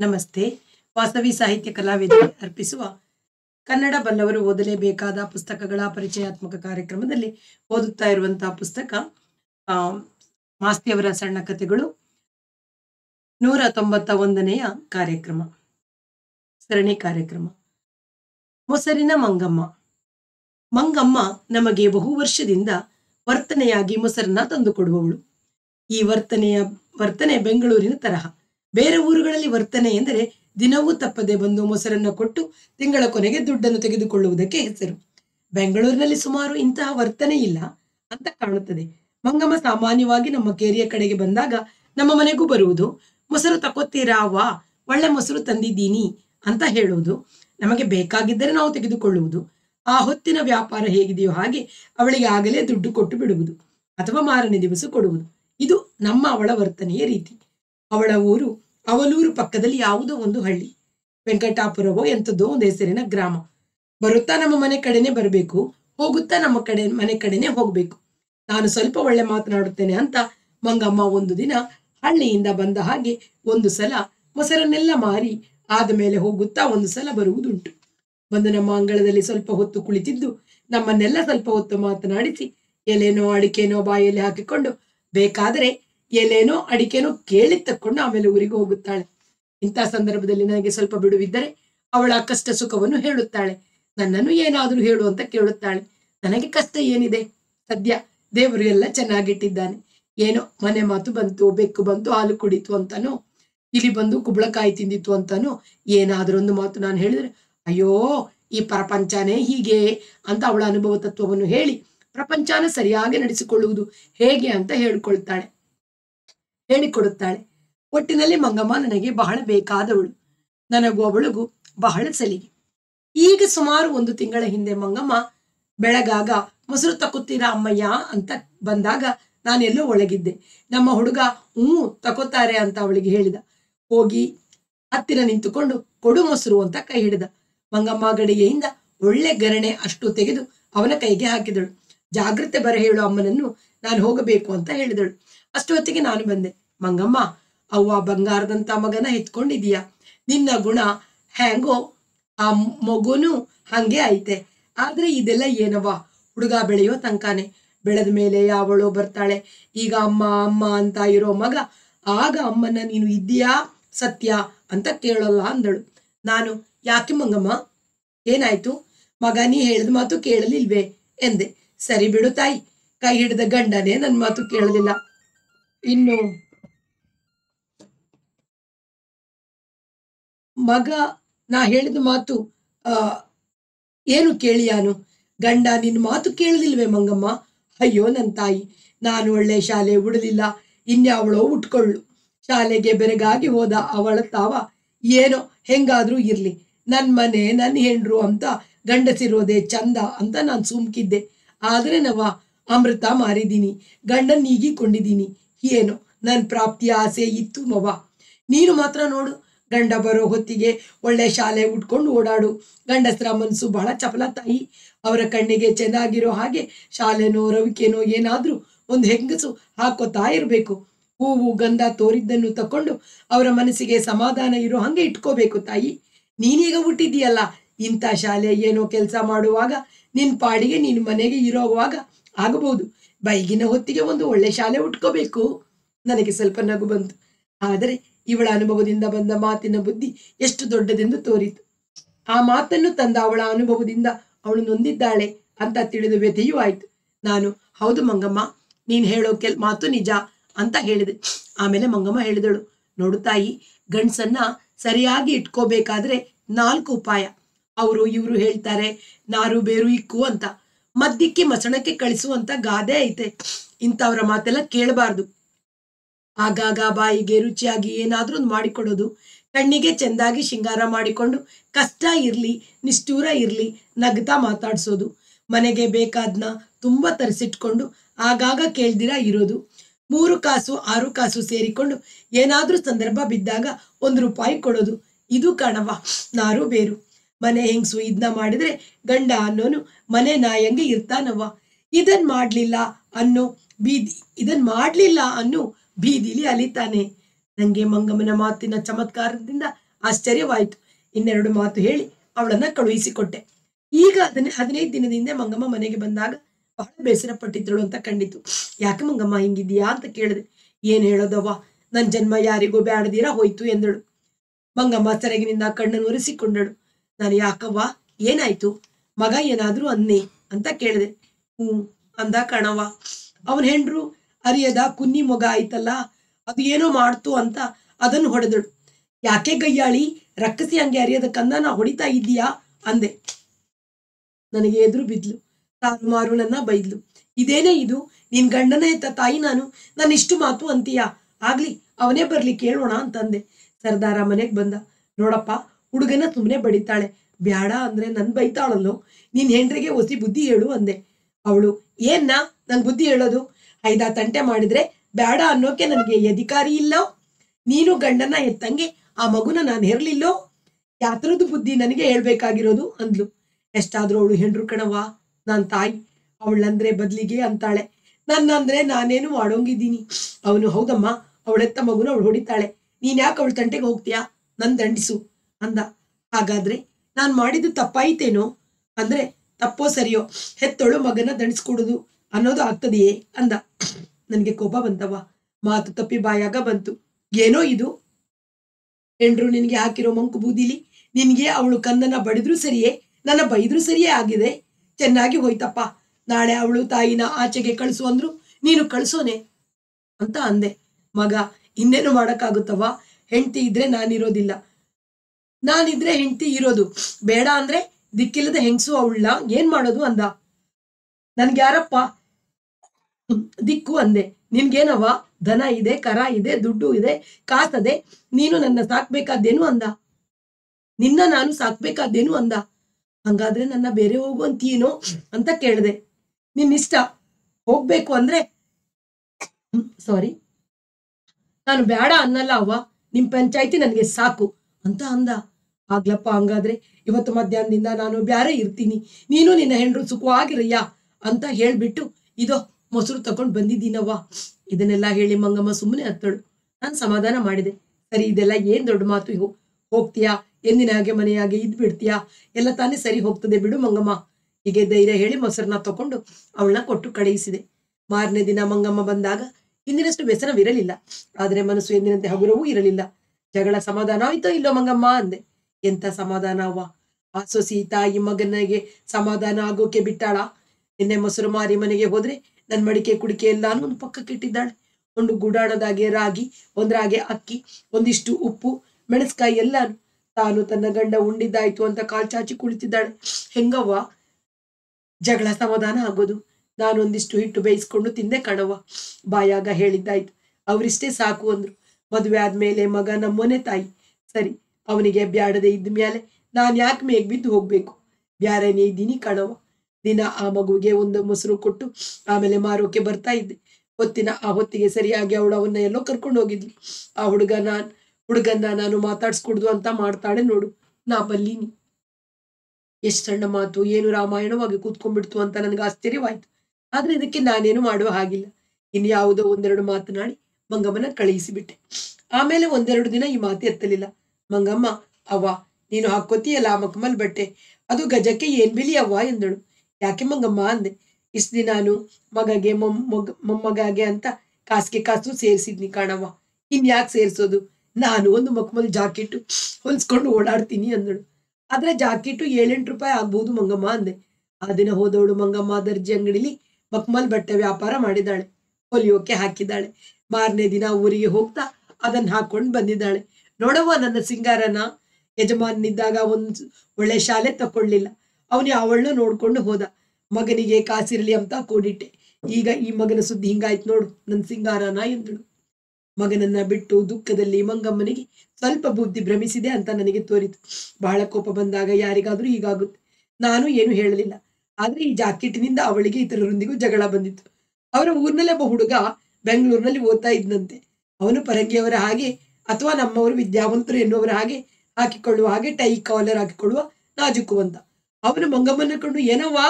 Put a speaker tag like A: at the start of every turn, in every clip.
A: ನಮಸ್ತೆ. ವಾಸವಿ ಸಾಹಿತ್ಯ ಕಲಾವೇದಿಕೆ ಅರ್ಪಿಸುವ ಕನ್ನಡ ಬಲ್ಲವರು ಓದಲೇಬೇಕಾದ ಪುಸ್ತಕಗಳ ಪರಿಚಯಾತ್ಮಕ ಕಾರ್ಯಕ್ರಮದಲ್ಲಿ ಓದುತ್ತಾ ಇರುವಂತಹ ಪುಸ್ತಕ ಮಾಸ್ತಿಯವರ ಸಣ್ಣ ಕಥೆಗಳು ನೂರ ತೊಂಬತ್ತ ಒಂದನೆಯ ಕಾರ್ಯಕ್ರಮ, ಸರಣಿ ಕಾರ್ಯಕ್ರಮ. ಮೊಸರಿನ ಮಂಗಮ್ಮ. ಮಂಗಮ್ಮ ನಮಗೆ ಬಹು ವರ್ಷದಿಂದ ವರ್ತನೆಯಾಗಿ ಮೊಸರನ್ನ ತಂದುಕೊಡುವವಳು ಈ ವರ್ತನೆಯ, ವರ್ತನೆ ಬೆಂಗಳೂರಿನ ತರಹ. ಬೇರೆ ಊರುಗಳಲ್ಲಿ ವರ್ತನೆ ಎಂದರೆ ದಿನವೂ ತಪ್ಪದೆ ಬಂದು ಮೊಸರನ್ನ ಕೊಟ್ಟು ತಿಂಗಳ ಕೊನೆಗೆ ದುಡ್ಡನ್ನು ತೆಗೆದುಕೊಳ್ಳುವುದಕ್ಕೆ ಹೆಸರು. ಬೆಂಗಳೂರಿನಲ್ಲಿ ಸುಮಾರು ಇಂತಹ ವರ್ತನೆ ಇಲ್ಲ ಅಂತ ಕಾಣುತ್ತದೆ. ಮಂಗಮ್ಮ ಸಾಮಾನ್ಯವಾಗಿ ನಮ್ಮ ಕೇರಿಯ ಕಡೆಗೆ ಬಂದಾಗ ನಮ್ಮ ಮನೆಗೂ ಬರುವುದು, ಮೊಸರು ತಕೋತೀರಾ ವಾ, ಒಳ್ಳೆ ಮೊಸರು ತಂದಿದ್ದೀನಿ ಅಂತ ಹೇಳುವುದು. ನಮಗೆ ಬೇಕಾಗಿದ್ದರೆ ನಾವು ತೆಗೆದುಕೊಳ್ಳುವುದು. ಆ ಹೊತ್ತಿನ ವ್ಯಾಪಾರ ಹೇಗಿದೆಯೋ ಹಾಗೆ ಅವಳಿಗೆ ಆಗಲೇ ದುಡ್ಡು ಕೊಟ್ಟು ಬಿಡುವುದು ಅಥವಾ ಮಾರನೇ ದಿವಸ ಕೊಡುವುದು. ಇದು ನಮ್ಮ ಅವಳ ವರ್ತನೆಯ ರೀತಿ. ಅವಳ ಊರು ಅವಲೂರು ಪಕ್ಕದಲ್ಲಿ ಯಾವುದೋ ಒಂದು ಹಳ್ಳಿ. ವೆಂಕಟಾಪುರವೋ ಎಂಥದ್ದೋ ಒಂದು ಹೆಸರಿನ ಗ್ರಾಮ. ಬರುತ್ತಾ ನಮ್ಮ ಮನೆ ಕಡೆನೆ ಬರಬೇಕು, ಹೋಗುತ್ತಾ ನಮ್ಮ ಕಡೆ, ಮನೆ ಕಡೆನೆ ಹೋಗ್ಬೇಕು. ನಾನು ಸ್ವಲ್ಪ ಒಳ್ಳೆ ಮಾತನಾಡುತ್ತೇನೆ ಅಂತ ಮಂಗಮ್ಮ ಒಂದು ದಿನ ಹಳ್ಳಿಯಿಂದ ಬಂದ ಹಾಗೆ ಒಂದು ಸಲ ಮೊಸರನ್ನೆಲ್ಲ ಮಾರಿ ಆದ ಮೇಲೆ ಹೋಗುತ್ತಾ ಒಂದು ಸಲ ಬರುವುದುಂಟು. ಬಂದು ನಮ್ಮ ಅಂಗಳದಲ್ಲಿ ಸ್ವಲ್ಪ ಹೊತ್ತು ಕುಳಿತಿದ್ದು ನಮ್ಮನ್ನೆಲ್ಲ ಸ್ವಲ್ಪ ಹೊತ್ತು ಮಾತನಾಡಿಸಿ ಎಲೆನೋ ಅಡಿಕೆನೋ ಬಾಯಲ್ಲಿ ಹಾಕಿಕೊಂಡು ಬೇಕಾದರೆ ಎಲೆನೋ ಅಡಿಕೆನೋ ಕೇಳಿ ತಕ್ಕೊಂಡು ಆಮೇಲೆ ಊರಿಗೆ ಹೋಗುತ್ತಾಳೆ. ಇಂಥ ಸಂದರ್ಭದಲ್ಲಿ ನನಗೆ ಸ್ವಲ್ಪ ಬಿಡುವಿದ್ದರೆ ಅವಳ ಕಷ್ಟ ಸುಖವನ್ನು ಹೇಳುತ್ತಾಳೆ. ನನ್ನನ್ನು ಏನಾದರೂ ಹೇಳು ಅಂತ ಕೇಳುತ್ತಾಳೆ. ನನಗೆ ಕಷ್ಟ ಏನಿದೆ? ಸದ್ಯ ದೇವರು ಎಲ್ಲ ಚೆನ್ನಾಗಿಟ್ಟಿದ್ದಾನೆ. ಏನೋ ಮನೆ ಮಾತು ಬಂತು, ಬೆಕ್ಕು ಬಂತು, ಹಾಲು ಕುಡಿತು ಅಂತಾನೋ, ಇಲ್ಲಿ ಬಂದು ಕುಂಬಳಕಾಯಿ ತಿಂದಿತ್ತು ಅಂತಾನೋ, ಏನಾದರೂ ಒಂದು ಮಾತು ನಾನು ಹೇಳಿದ್ರೆ, ಅಯ್ಯೋ, ಈ ಪ್ರಪಂಚನೇ ಹೀಗೆ ಅಂತ ಅವಳ ಅನುಭವ ತತ್ವವನ್ನು ಹೇಳಿ ಪ್ರಪಂಚನ ಸರಿಯಾಗಿ ನಡೆಸಿಕೊಳ್ಳುವುದು ಹೇಗೆ ಅಂತ ಹೇಳ್ಕೊಳ್ತಾಳೆ. ಹೇಳಿಕೊಡುತ್ತಾಳೆ. ಒಟ್ಟಿನಲ್ಲಿ ಮಂಗಮ್ಮ ನನಗೆ ಬಹಳ ಬೇಕಾದವಳು. ನನಗೂ ಅವಳಿಗೂ ಬಹಳ ಸಲಿಗೆ. ಈಗ ಸುಮಾರು ಒಂದು ತಿಂಗಳ ಹಿಂದೆ ಮಂಗಮ್ಮ ಬೆಳಗಾಗ ಮೊಸರು ತಕೋತೀರಾ ಅಮ್ಮಯ್ಯ ಅಂತ ಬಂದಾಗ ನಾನೆಲ್ಲೋ ಒಳಗಿದ್ದೆ. ನಮ್ಮ ಹುಡುಗ ಹ್ಞೂ ತಕೋತಾರೆ ಅಂತ ಅವಳಿಗೆ ಹೇಳಿದ. ಹೋಗಿ ಹತ್ತಿರ ನಿಂತುಕೊಂಡು ಕೊಡು ಮೊಸರು ಅಂತ ಕೈ ಹಿಡಿದ. ಮಂಗಮ್ಮ ಗಡಿಗೆಯಿಂದ ಒಳ್ಳೆ ಗರಣೆ ಅಷ್ಟು ತೆಗೆದು ಅವನ ಕೈಗೆ ಹಾಕಿದಳು. ಜಾಗ್ರತೆ ಬರ ಹೇಳು ಅಮ್ಮನನ್ನು, ನಾನು ಹೋಗಬೇಕು ಅಂತ ಹೇಳಿದಳು. ಅಷ್ಟು ಹೊತ್ತಿಗೆ ನಾನು ಬಂದೆ. ಮಂಗಮ್ಮ, ಅವ್ವ ಬಂಗಾರದಂತ ಮಗನ ಎತ್ಕೊಂಡಿದೀಯ ನಿನ್ನ ಗುಣ ಹ್ಯಾಂಗೋ? ಆ ಮಗುನು ಹಂಗೆ ಐತೆ. ಆದ್ರೆ ಇದೆಲ್ಲ ಏನವ ಹುಡುಗ ಬೆಳೆಯೋ ತಂಕಾನೆ. ಬೆಳೆದ ಮೇಲೆ ಯಾವಳೋ ಬರ್ತಾಳೆ. ಈಗ ಅಮ್ಮ ಅಮ್ಮ ಅಂತ ಇರೋ ಮಗ, ಆಗ ಅಮ್ಮನ ನೀನು ಇದ್ದೀಯಾ ಸತ್ಯ ಅಂತ ಕೇಳಲ್ಲ ಅಂದಳು. ನಾನು ಯಾಕೆ ಮಂಗಮ್ಮ? ಏನಾಯ್ತು? ಮಗ, ನೀ ಹೇಳಿದ ಮಾತು ಕೇಳಲಿಲ್ವೇ? ಎಂದೆ. ಸರಿ ಬಿಡು ತಾಯಿ. ಕೈ ಹಿಡಿದ ಗಂಡನೇ ನನ್ನ ಮಾತು ಕೇಳಲಿಲ್ಲ. ಇನ್ನು ಮಗ, ನಾ ಹೇಳಿದ ಮಾತು, ಆ, ಏನು ಕೇಳಿಯಾನು ಗಂಡ ನಿನ್ನ ಮಾತು ಕೇಳಲಿಲ್ವೇ ಮಂಗಮ್ಮ? ಅಯ್ಯೋ ನನ್ನ ತಾಯಿ, ನಾನು ಒಳ್ಳೆ ಶಾಲೆ ಉಡಲಿಲ್ಲ, ಇನ್ಯಾವಳೋ ಉಟ್ಕೊಳ್ಳು. ಶಾಲೆಗೆ ಬೆರಗಾಗಿ ಹೋದ ಅವಳ ತಾವ, ಏನೋ, ಹೆಂಗಾದ್ರೂ ಇರ್ಲಿ. ನನ್ನ ಮನೆ ನನ್ನ ಹೆಂಡ್ರು ಅಂತ ಗಂಡಸಿರೋದೆ ಚಂದ ಅಂತ ನಾನು ಸುಮ್ಕಿದ್ದೆ. ಆದರೆ ನವ ಅಮೃತ ಮಾರಿದ್ದೀನಿ, ಗಂಡನ್ ನೀಗಿಕೊಂಡಿದ್ದೀನಿ ಏನೋ ನನ್ನ ಪ್ರಾಪ್ತಿಯ ಆಸೆ ಇತ್ತು ಮವ ನೀನು ಮಾತ್ರ ನೋಡು ಗಂಡ ಬರೋ ಹೊತ್ತಿಗೆ ಒಳ್ಳೆ ಶಾಲೆ ಉಟ್ಕೊಂಡು ಓಡಾಡು. ಗಂಡಸರ ಮನಸ್ಸು ಬಹಳ ಚಪಲ ತಾಯಿ. ಅವರ ಕಣ್ಣಿಗೆ ಚೆನ್ನಾಗಿರೋ ಹಾಗೆ ಶಾಲೆನೋ, ರವಿಕೆನೋ ಏನಾದ್ರೂ ಒಂದು ಹೆಂಗಸು ಹಾಕೋತಾ ಇರಬೇಕು. ಹೂವು, ಗಂಧ ತೋರಿದ್ದನ್ನು ತಕೊಂಡು ಅವರ ಮನಸ್ಸಿಗೆ ಸಮಾಧಾನ ಇರೋ ಹಂಗೆ ಇಟ್ಕೋಬೇಕು ತಾಯಿ. ನೀನೀಗ ಹುಟ್ಟಿದೀಯಲ್ಲ ಇಂಥ ಶಾಲೆ ಏನೋ ಕೆಲಸ ಮಾಡುವಾಗ, ನಿನ್ ಪಾಡಿಗೆ ನೀನು ಮನೆಗೆ ಇರೋವಾಗ ಆಗಬಹುದು ಬೈಗಿನ ಹೊತ್ತಿಗೆ ಒಂದು ಒಳ್ಳೆ ಶಾಲೆ ಉಟ್ಕೋಬೇಕು. ನನಗೆ ಸ್ವಲ್ಪ ನಗು ಬಂತು. ಆದರೆ ಇವಳ ಅನುಭವದಿಂದ ಬಂದ ಮಾತಿನ ಬುದ್ಧಿ ಎಷ್ಟು ದೊಡ್ಡದೆಂದು ತೋರಿತು. ಆ ಮಾತನ್ನು ತಂದ ಅವಳ ಅನುಭವದಿಂದ ಅವಳು ನೊಂದಿದ್ದಾಳೆ ಅಂತ ತಿಳಿದು ವ್ಯಥೆಯೂ ಆಯ್ತು. ನಾನು, ಹೌದು ಮಂಗಮ್ಮ, ನೀನ್ ಹೇಳೋ ಕೆಲ್ ಮಾತು ನಿಜ ಅಂತ ಹೇಳಿದೆ. ಆಮೇಲೆ ಮಂಗಮ್ಮ ಹೇಳಿದಳು, ನೋಡು ತಾಯಿ, ಗಂಡ್ಸನ್ನ ಸರಿಯಾಗಿ ಇಟ್ಕೋಬೇಕಾದ್ರೆ ನಾಲ್ಕು ಉಪಾಯ. ಅವರು ಇವರು ಹೇಳ್ತಾರೆ, ನಾರು ಬೇರು ಇಕ್ಕು ಅಂತ. ಮದ್ಯಕ್ಕೆ ಮಸಣಕ್ಕೆ ಕಳಿಸುವಂತ ಗಾದೆ ಐತೆ. ಇಂಥವ್ರ ಮಾತೆಲ್ಲ ಕೇಳಬಾರ್ದು. ಆಗಾಗ ಬಾಯಿಗೆ ರುಚಿಯಾಗಿ ಏನಾದರೂ ಮಾಡಿಕೊಡೋದು. ಕಣ್ಣಿಗೆ ಚೆಂದಾಗಿ ಶೃಂಗಾರ ಮಾಡಿಕೊಂಡು ಕಷ್ಟ ಇರ್ಲಿ, ನಿಷ್ಠೂರ ಇರ್ಲಿ ನಗ್ತಾ ಮಾತಾಡ್ಸೋದು. ಮನೆಗೆ ಬೇಕಾದ್ನ ತುಂಬಾ ತರಿಸಿಟ್ಕೊಂಡು ಆಗಾಗ ಕೇಳ್ದಿರ ಇರೋದು. ಮೂರು ಕಾಸು, ಆರು ಕಾಸು ಸೇರಿಕೊಂಡು ಏನಾದರೂ ಸಂದರ್ಭ ಬಿದ್ದಾಗ ಒಂದು ರೂಪಾಯಿ ಕೊಡೋದು. ಇದು ಕಣವ ನಾರು ಬೇರು. ಮನೆ ಹೆಂಗ್ಸು ಇದನ್ನ ಮಾಡಿದ್ರೆ ಗಂಡ ಅನ್ನೋನು ಮನೆ ನಾಯಂಗೆ ಇರ್ತಾನವ್ವ. ಇದನ್ ಮಾಡಲಿಲ್ಲ ಅನ್ನೋ ಬೀದಿ, ಇದನ್ ಮಾಡಲಿಲ್ಲ ಅನ್ನೋ ಬೀದಿಲಿ ಅಲಿತಾನೆ. ನಂಗೆ ಮಂಗಮ್ಮನ ಮಾತಿನ ಚಮತ್ಕಾರದಿಂದ ಆಶ್ಚರ್ಯವಾಯಿತು. ಇನ್ನೆರಡು ಮಾತು ಹೇಳಿ ಅವಳನ್ನ ಕಳುಹಿಸಿಕೊಟ್ಟೆ. ಈಗ ಅದನ್ನ ಹದಿನೈದು ದಿನದಿಂದ ಮಂಗಮ್ಮ ಮನೆಗೆ ಬಂದಾಗ ಬಹಳ ಬೇಸರ ಪಟ್ಟಿದ್ದಳು ಅಂತ ಕಂಡಿತು. ಯಾಕೆ ಮಂಗಮ್ಮ ಹಿಂಗಿದ್ಯಾ ಅಂತ ಕೇಳಿದೆ. ಏನ್ ಹೇಳೋದವ್ವ? ನನ್ ಜನ್ಮ ಯಾರಿಗೂ ಬ್ಯಾಡದಿರ ಹೋಯ್ತು ಎಂದಳು. ಮಂಗಮ್ಮ ಸೆರಗಿನಿಂದ ಕಣ್ಣನ್ನು ಒರೆಸಿಕೊಂಡಳು. ನಾನು ಯಾಕವ್ವ? ಏನಾಯ್ತು? ಮಗ ಏನಾದ್ರೂ ಅನ್ನೆ ಅಂತ ಕೇಳಿದೆ. ಹ್ಞೂ ಅಂದ ಕಣವ ಅವನ ಹೆಂಡ್ರು ಅರಿಯದ ಕುನ್ನಿ ಮೊಗ ಆಯ್ತಲ್ಲ, ಅದು ಏನೋ ಮಾಡ್ತು ಅಂತ ಅದನ್ನು ಹೊಡೆದಳು. ಯಾಕೆ ಗಯ್ಯಾಳಿ, ರಕ್ಕಸಿ ಹಂಗೆ ಅರಿಯದ ನಾ ಹೊಡಿತಾ ಇದ್ದೀಯಾ? ಅಂದೆ. ನನಗೆ ಎದುರು ಬಿದ್ಲು. ತಾನು ಮಾರು ನನ್ನ ಬೈದ್ಲು. ಇದೇನೇ ಇದು? ನಿನ್ ಗಂಡನ ಎತ್ತ ತಾಯಿ ನಾನು? ನಾನು ಇಷ್ಟು ಮಾತು ಅಂತೀಯಾ? ಆಗ್ಲಿ, ಅವನೇ ಬರ್ಲಿ ಕೇಳೋಣ ಅಂತಂದೆ. ಸರ್ದಾರ ಮನೆಗ್ ಬಂದ. ನೋಡಪ್ಪ, ಹುಡುಗನ ಸುಮ್ಮನೆ ಬಡಿತಾಳೆ. ಬ್ಯಾಡ ಅಂದ್ರೆ ನನ್ ಬೈತಾಳಲ್ಲೋ? ನಿನ್ ಹೆಂಡ್ರಿಗೆ ಒಸಿ ಬುದ್ಧಿ ಹೇಳು ಅಂದೆ. ಅವಳು. ಏನ್ನ ನನ್ ಬುದ್ಧಿ ಹೇಳೋದು? ಐದಾ ತಂಟೆ ಮಾಡಿದ್ರೆ ಬೇಡ ಅನ್ನೋಕೆ ನನಗೆ ಅಧಿಕಾರಿ ಇಲ್ಲೋ? ನೀನು ಗಂಡನ ಎತ್ತಂಗೆ ಆ ಮಗುನ ನಾನು ಹೆರ್ಲಿಲ್ಲೋ? ಯಾತ್ರದ ಬುದ್ಧಿ ನನಗೆ ಹೇಳ್ಬೇಕಾಗಿರೋದು ಅಂದ್ಲು. ಎಷ್ಟಾದ್ರೂ ಅವಳು ಹೆಂಡ್ರು ಕಣವಾ ನಾನ್ ತಾಯಿ. ಅವಳಂದ್ರೆ ಬದ್ಲಿಗೆ ಅಂತಾಳೆ. ನನ್ನಂದ್ರೆ ನಾನೇನು ಮಾಡೋಂಗಿದ್ದೀನಿ. ಅವನು ಹೌದಮ್ಮ, ಅವಳೆತ್ತ ಮಗುನ ಅವಳು ಹೊಡಿತಾಳೆ. ನೀನ್ ಯಾಕೆ ಅವಳ ತಂಟೆಗೆ ಹೋಗ್ತೀಯಾ? ನನ್ ದಂಡಿಸು ಅಂದ. ಹಾಗಾದ್ರೆ ನಾನ್ ಮಾಡಿದ್ದು ತಪ್ಪಾಯ್ತೇನೋ? ಅಂದ್ರೆ ತಪ್ಪೋ ಸರಿಯೋ? ಹೆತ್ತೊಳು ಮಗನ ದಂಡಿಸ್ಕೊಡುದು. ಅನ್ನೋದು ಆಗ್ತದೆಯೇ ಅಂದ. ನನಗೆ ಕೋಪ ಬಂತವ್ವ. ಮಾತು ತಪ್ಪಿ ಬಾಯಾಗ ಬಂತು. ಏನೋ ಇದು? ಹೆಂಡ್ರು ನಿನಗೆ ಹಾಕಿರೋ ಮಂಕು ಬೂದಿಲಿ. ನಿನಗೆ ಅವಳು ಕಂದನ ಬಡಿದ್ರೂ ಸರಿಯೇ? ನನ್ನ ಬೈದ್ರೂ ಸರಿಯೇ ಆಗಿದೆ? ಚೆನ್ನಾಗಿ ಹೋಯ್ತಪ್ಪ. ನಾಳೆ ಅವಳು ತಾಯಿನ ಆಚೆಗೆ ಕಳಿಸು ಅಂದ್ರು, ನೀನು ಕಳಿಸೋನೆ ಅಂತ ಅಂದೆ. ಮಗ, ಇನ್ನೇನು ಮಾಡೋಕ್ಕಾಗುತ್ತವ್ವ? ಹೆಂಡತಿ ಇದ್ರೆ ನಾನಿರೋದಿಲ್ಲ. ನಾನಿದ್ರೆ ಹೆಂಡತಿ ಇರೋದು. ಬೇಡ ಅಂದ್ರೆ ದಿಕ್ಕಿಲ್ಲದ ಹೆಂಗಸು ಅವಳ ಏನ್ ಮಾಡೋದು ಅಂದ. ನನ್ಗೆ ಯಾರಪ್ಪ ದಿಕ್ಕು ಅಂದೆ. ನಿನ್ಗೇನವ ದನ ಇದೆ, ಕರ ಇದೆ, ದುಡ್ಡು ಇದೆ ಕಾಸದೆ ನೀನು ನನ್ನ ಸಾಕ್ಬೇಕಾದ್ದೇನು ಅಂದ? ನಿನ್ನ ನಾನು ಸಾಕ್ಬೇಕಾದ್ದೇನು ಅಂದ? ಹಂಗಾದ್ರೆ ನನ್ನ ಬೇರೆ ಹೋಗು ಅಂತೀನೋ ಅಂತ ಕೇಳಿದೆ. ನಿನ್ನಿಷ್ಟ? ಹೋಗ್ಬೇಕು ಅಂದ್ರೆ? ಸಾರಿ ನಾನು ಬೇಡ ಅನ್ನಲ್ಲ ಅವ್ವ. ನಿಮ್ ಪಂಚಾಯತಿ ನನಗೆ ಸಾಕು ಅಂತ ಅಂದ. ಆಗ್ಲಪ್ಪ, ಹಂಗಾದ್ರೆ ಇವತ್ತು ಮಧ್ಯಾಹ್ನದಿಂದ ನಾನು ಬ್ಯಾರೆ ಇರ್ತೀನಿ. ನೀನು ನಿನ್ನ ಹೆಂಡ್ರು ಸುಖವಾಗಿರಯ್ಯ ಅಂತ ಹೇಳ್ಬಿಟ್ಟು, ಇದೋ ಮೊಸರು ತಗೊಂಡು ಬಂದಿದ್ದೀನವ್ವ. ಇದನ್ನೆಲ್ಲ ಹೇಳಿ ಮಂಗಮ್ಮ ಸುಮ್ಮನೆ ಹತ್ತಳು ನಾನು ಸಮಾಧಾನ ಮಾಡಿದೆ. ಸರಿ, ಇದೆಲ್ಲ ಏನ್ ದೊಡ್ಡ ಮಾತು ಇವು? ಹೋಗ್ತೀಯಾ? ಎಂದಿನ ಹಾಗೆ ಮನೆಯಾಗೆ ಇದ್ ಬಿಡ್ತೀಯಾ? ಎಲ್ಲ ತಾನೇ ಸರಿ ಹೋಗ್ತದೆ ಬಿಡು ಮಂಗಮ್ಮ. ಹೀಗೆ ಧೈರ್ಯ ಹೇಳಿ ಮೊಸರನ್ನ ತಕೊಂಡು ಅವಳನ್ನ ಕೊಟ್ಟು ಕಳುಹಿಸಿದೆ. ಮಾರನೇ ದಿನ ಮಂಗಮ್ಮ ಬಂದಾಗ ಹಿಂದಿನಷ್ಟು ವ್ಯಸನವಿರಲಿಲ್ಲ. ಆದ್ರೆ ಮನಸ್ಸು ಎಂದಿನಂತೆ ಹಗುರವೂ ಇರಲಿಲ್ಲ. ಜಗಳ ಸಮಾಧಾನ ಆಯ್ತೋ ಇಲ್ಲೋ ಮಂಗಮ್ಮ ಅಂದೆ. ಎಂತ ಸಮಾಧಾನ ಅವ್ವ? ಆ ಸೊಸಿ ತಾಯಿ ಮಗನಿಗೆ ಸಮಾಧಾನ ಆಗೋಕೆ ಬಿಟ್ಟಾಳ? ನಿನ್ನೆ ಮೊಸರು ಮಾರಿ ಮನೆಗೆ ಹೋದ್ರೆ ನನ್ ಮಡಿಕೆ ಕುಡಿಕೆ ಎಲ್ಲಾನು ಒಂದು ಪಕ್ಕಕ್ಕೆ ಇಟ್ಟಿದ್ದಾಳೆ. ಒಂದು ಗುಡಾಡೋದಾಗೆ ರಾಗಿ ಒಂದ್ರಾಗೆ ಅಕ್ಕಿ, ಒಂದಿಷ್ಟು ಉಪ್ಪು, ಮೆಣಸ್ಕಾಯಿ ಎಲ್ಲಾನು ತಾನು ತನ್ನ ಗಂಡ ಉಂಡಿದ್ದಾಯ್ತು ಅಂತ ಕಾಲ್ ಚಾಚಿ ಕುಳಿತಿದ್ದಾಳೆ. ಹೆಂಗವ್ವ? ಜಗಳ ಸಮಾಧಾನ ಆಗೋದು. ನಾನೊಂದಿಷ್ಟು ಹಿಟ್ಟು ಬೇಯಿಸ್ಕೊಂಡು ತಿಂದೆ ಕಣವ್ವ. ಬಾಯಾಗ ಹೇಳಿದ್ದಾಯ್ತು. ಅವರಿಷ್ಟೇ ಸಾಕು ಅಂದ್ರು. ಮದುವೆ ಆದ್ಮೇಲೆ ಮಗ ನಮ್ಮನೆ ತಾಯಿ. ಸರಿ, ಅವನಿಗೆ ಬ್ಯಾಡದೆ ಇದ್ದ ಮೇಲೆ ನಾನ್ ಯಾಕೆ ಮೇಗ್ ಬಿದ್ದು ಹೋಗ್ಬೇಕು? ಬ್ಯಾರನೇ ಇದ್ದೀನಿ ಕಣವ ದಿನ ಆ ಮಗುವಿಗೆ ಒಂದು ಮೊಸರು ಕೊಟ್ಟು ಆಮೇಲೆ ಮಾರೋಕೆ ಬರ್ತಾ ಇದ್ದೆ. ಹೊತ್ತಿನ ಆ ಹೊತ್ತಿಗೆ ಸರಿಯಾಗಿ ಅವಳು ಅವನ್ನ ಎಲ್ಲೋ ಕರ್ಕೊಂಡು ಹೋಗಿದ್ಲು. ಆ ಹುಡುಗ ನಾನ್, ಹುಡುಗನ್ನ ನಾನು ಮಾತಾಡ್ಸ್ಕೊಡ್ದು ಅಂತ ಮಾಡ್ತಾಳೆ ನೋಡು. ನಾ ಬಲ್ಲೀನಿ. ಎಷ್ಟ್ ಸಣ್ಣ ಮಾತು, ಏನು ರಾಮಾಯಣವಾಗಿ ಕೂತ್ಕೊಂಡ್ಬಿಡ್ತು ಅಂತ ನನಗೆ ಆಶ್ಚರ್ಯವಾಯ್ತು. ಆದ್ರೆ ಇದಕ್ಕೆ ನಾನೇನು ಮಾಡುವ ಹಾಗಿಲ್ಲ. ಇನ್ಯಾವುದೋ ಒಂದೆರಡು ಮಾತನಾಡಿ ಮಂಗಮ್ಮನ ಕಳುಹಿಸಿಬಿಟ್ಟೆ. ಆಮೇಲೆ ಒಂದೆರಡು ದಿನ ಈ ಮಾತು ಎತ್ತಲಿಲ್ಲ. ಮಂಗಮ್ಮ, ಅವ್ವ, ನೀನು ಹಾಕೋತೀಯಲ್ಲ ಆ ಮಖಮಲ್ ಬಟ್ಟೆ? ಅದು ಗಜಕ್ಕೆ ಏನ್ ಬಿಲಿ ಅವ್ವ ಎಂದಳು. ಯಾಕೆ ಮಂಗಮ್ಮ ಅಂದೆ. ಇಷ್ಟ ದಿನಾನು ಮಗಗೆ ಮೊಮ್ಮಗ ಮೊಮ್ಮಗಾಗೆ ಅಂತ ಕಾಸಿಗೆ ಕಾಸು ಸೇರಿಸಿದ್ನಿ ಕಾಣವ್ವ. ಇನ್ಯಾಕೆ ಸೇರಿಸೋದು? ನಾನು ಒಂದು ಮಕ್ಮಲ್ ಜಾಕೆಟ್ ಹೊಲ್ಸ್ಕೊಂಡು ಓಡಾಡ್ತೀನಿ ಅಂದಳು. ಆದ್ರೆ ಜಾಕೆಟು ಏಳೆಂಟು ರೂಪಾಯಿ ಆಗ್ಬಹುದು ಮಂಗಮ್ಮ ಅಂದೆ. ಆ ದಿನ ಹೋದವಳು ಮಂಗಮ್ಮ ದರ್ಜಿ ಅಂಗಡಿಲಿ ಮಕ್ಮಲ್ ಬಟ್ಟೆ ವ್ಯಾಪಾರ ಮಾಡಿದಾಳೆ. ಹೊಲಿಯೋಕೆ ಹಾಕಿದ್ದಾಳೆ ಮಾರನೇ ದಿನ ಊರಿಗೆ ಹೋಗ್ತಾ ಅದನ್ನ ಹಾಕೊಂಡು ಬಂದಿದ್ದಾಳೆ. ನೋಡವ್ವ ನನ್ನ ಸಿಂಗಾರನ. ಯಜಮಾನಿದ್ದಾಗ ಒಂದ್ ಒಳ್ಳೆ ಶಾಲೆ ತಕೊಳ್ಳಿಲ್ಲ ಅವನು ಅವಳನ್ನ ನೋಡ್ಕೊಂಡು ಹೋದ. ಮಗನಿಗೆ ಕಾಸಿರಲಿ ಅಂತ ಕೂಡಿಟ್ಟೆ. ಈಗ ಈ ಮಗನ ಸುದ್ದಿ ಹಿಂಗಾಯ್ತು ನೋಡು ನನ್ನ ಸಿಂಗಾರನ ಎಂದಳು. ಮಗನನ್ನ ಬಿಟ್ಟು ದುಃಖದಲ್ಲಿ ಮಂಗಮ್ಮನಿಗೆ ಸ್ವಲ್ಪ ಬುದ್ಧಿ ಭ್ರಮಿಸಿದೆ ಅಂತ ನನಗೆ ತೋರಿತು. ಬಹಳ ಕೋಪ ಬಂದಾಗ ಯಾರಿಗಾದ್ರೂ ಹೀಗಾಗುತ್ತೆ. ನಾನು ಏನು ಹೇಳಲಿಲ್ಲ. ಆದ್ರೆ ಈ ಜಾಕೆಟ್ನಿಂದ ಅವಳಿಗೆ ಇತರರೊಂದಿಗೂ ಜಗಳ ಬಂದಿತ್ತು. ಅವರ ಊರಿನಲ್ಲೇ ಒಬ್ಬ ಹುಡುಗ ಬೆಂಗಳೂರಿನಲ್ಲಿ ಓದ್ತಾ ಇದ್ನಂತೆ. ಅವನು ಪರಂಗಿಯವರ ಹಾಗೆ ಅಥವಾ ನಮ್ಮವರು ವಿದ್ಯಾವಂತರು ಎನ್ನುವರ ಹಾಗೆ ಹಾಕಿಕೊಳ್ಳುವ ಹಾಗೆ ಟೈ ಕಾಲರ್ ಹಾಕಿಕೊಳ್ಳುವ ನಾಜುಕುವಂತ ಅವನು ಮಂಗಮ್ಮನ ಕಂಡು ಏನವ್ವ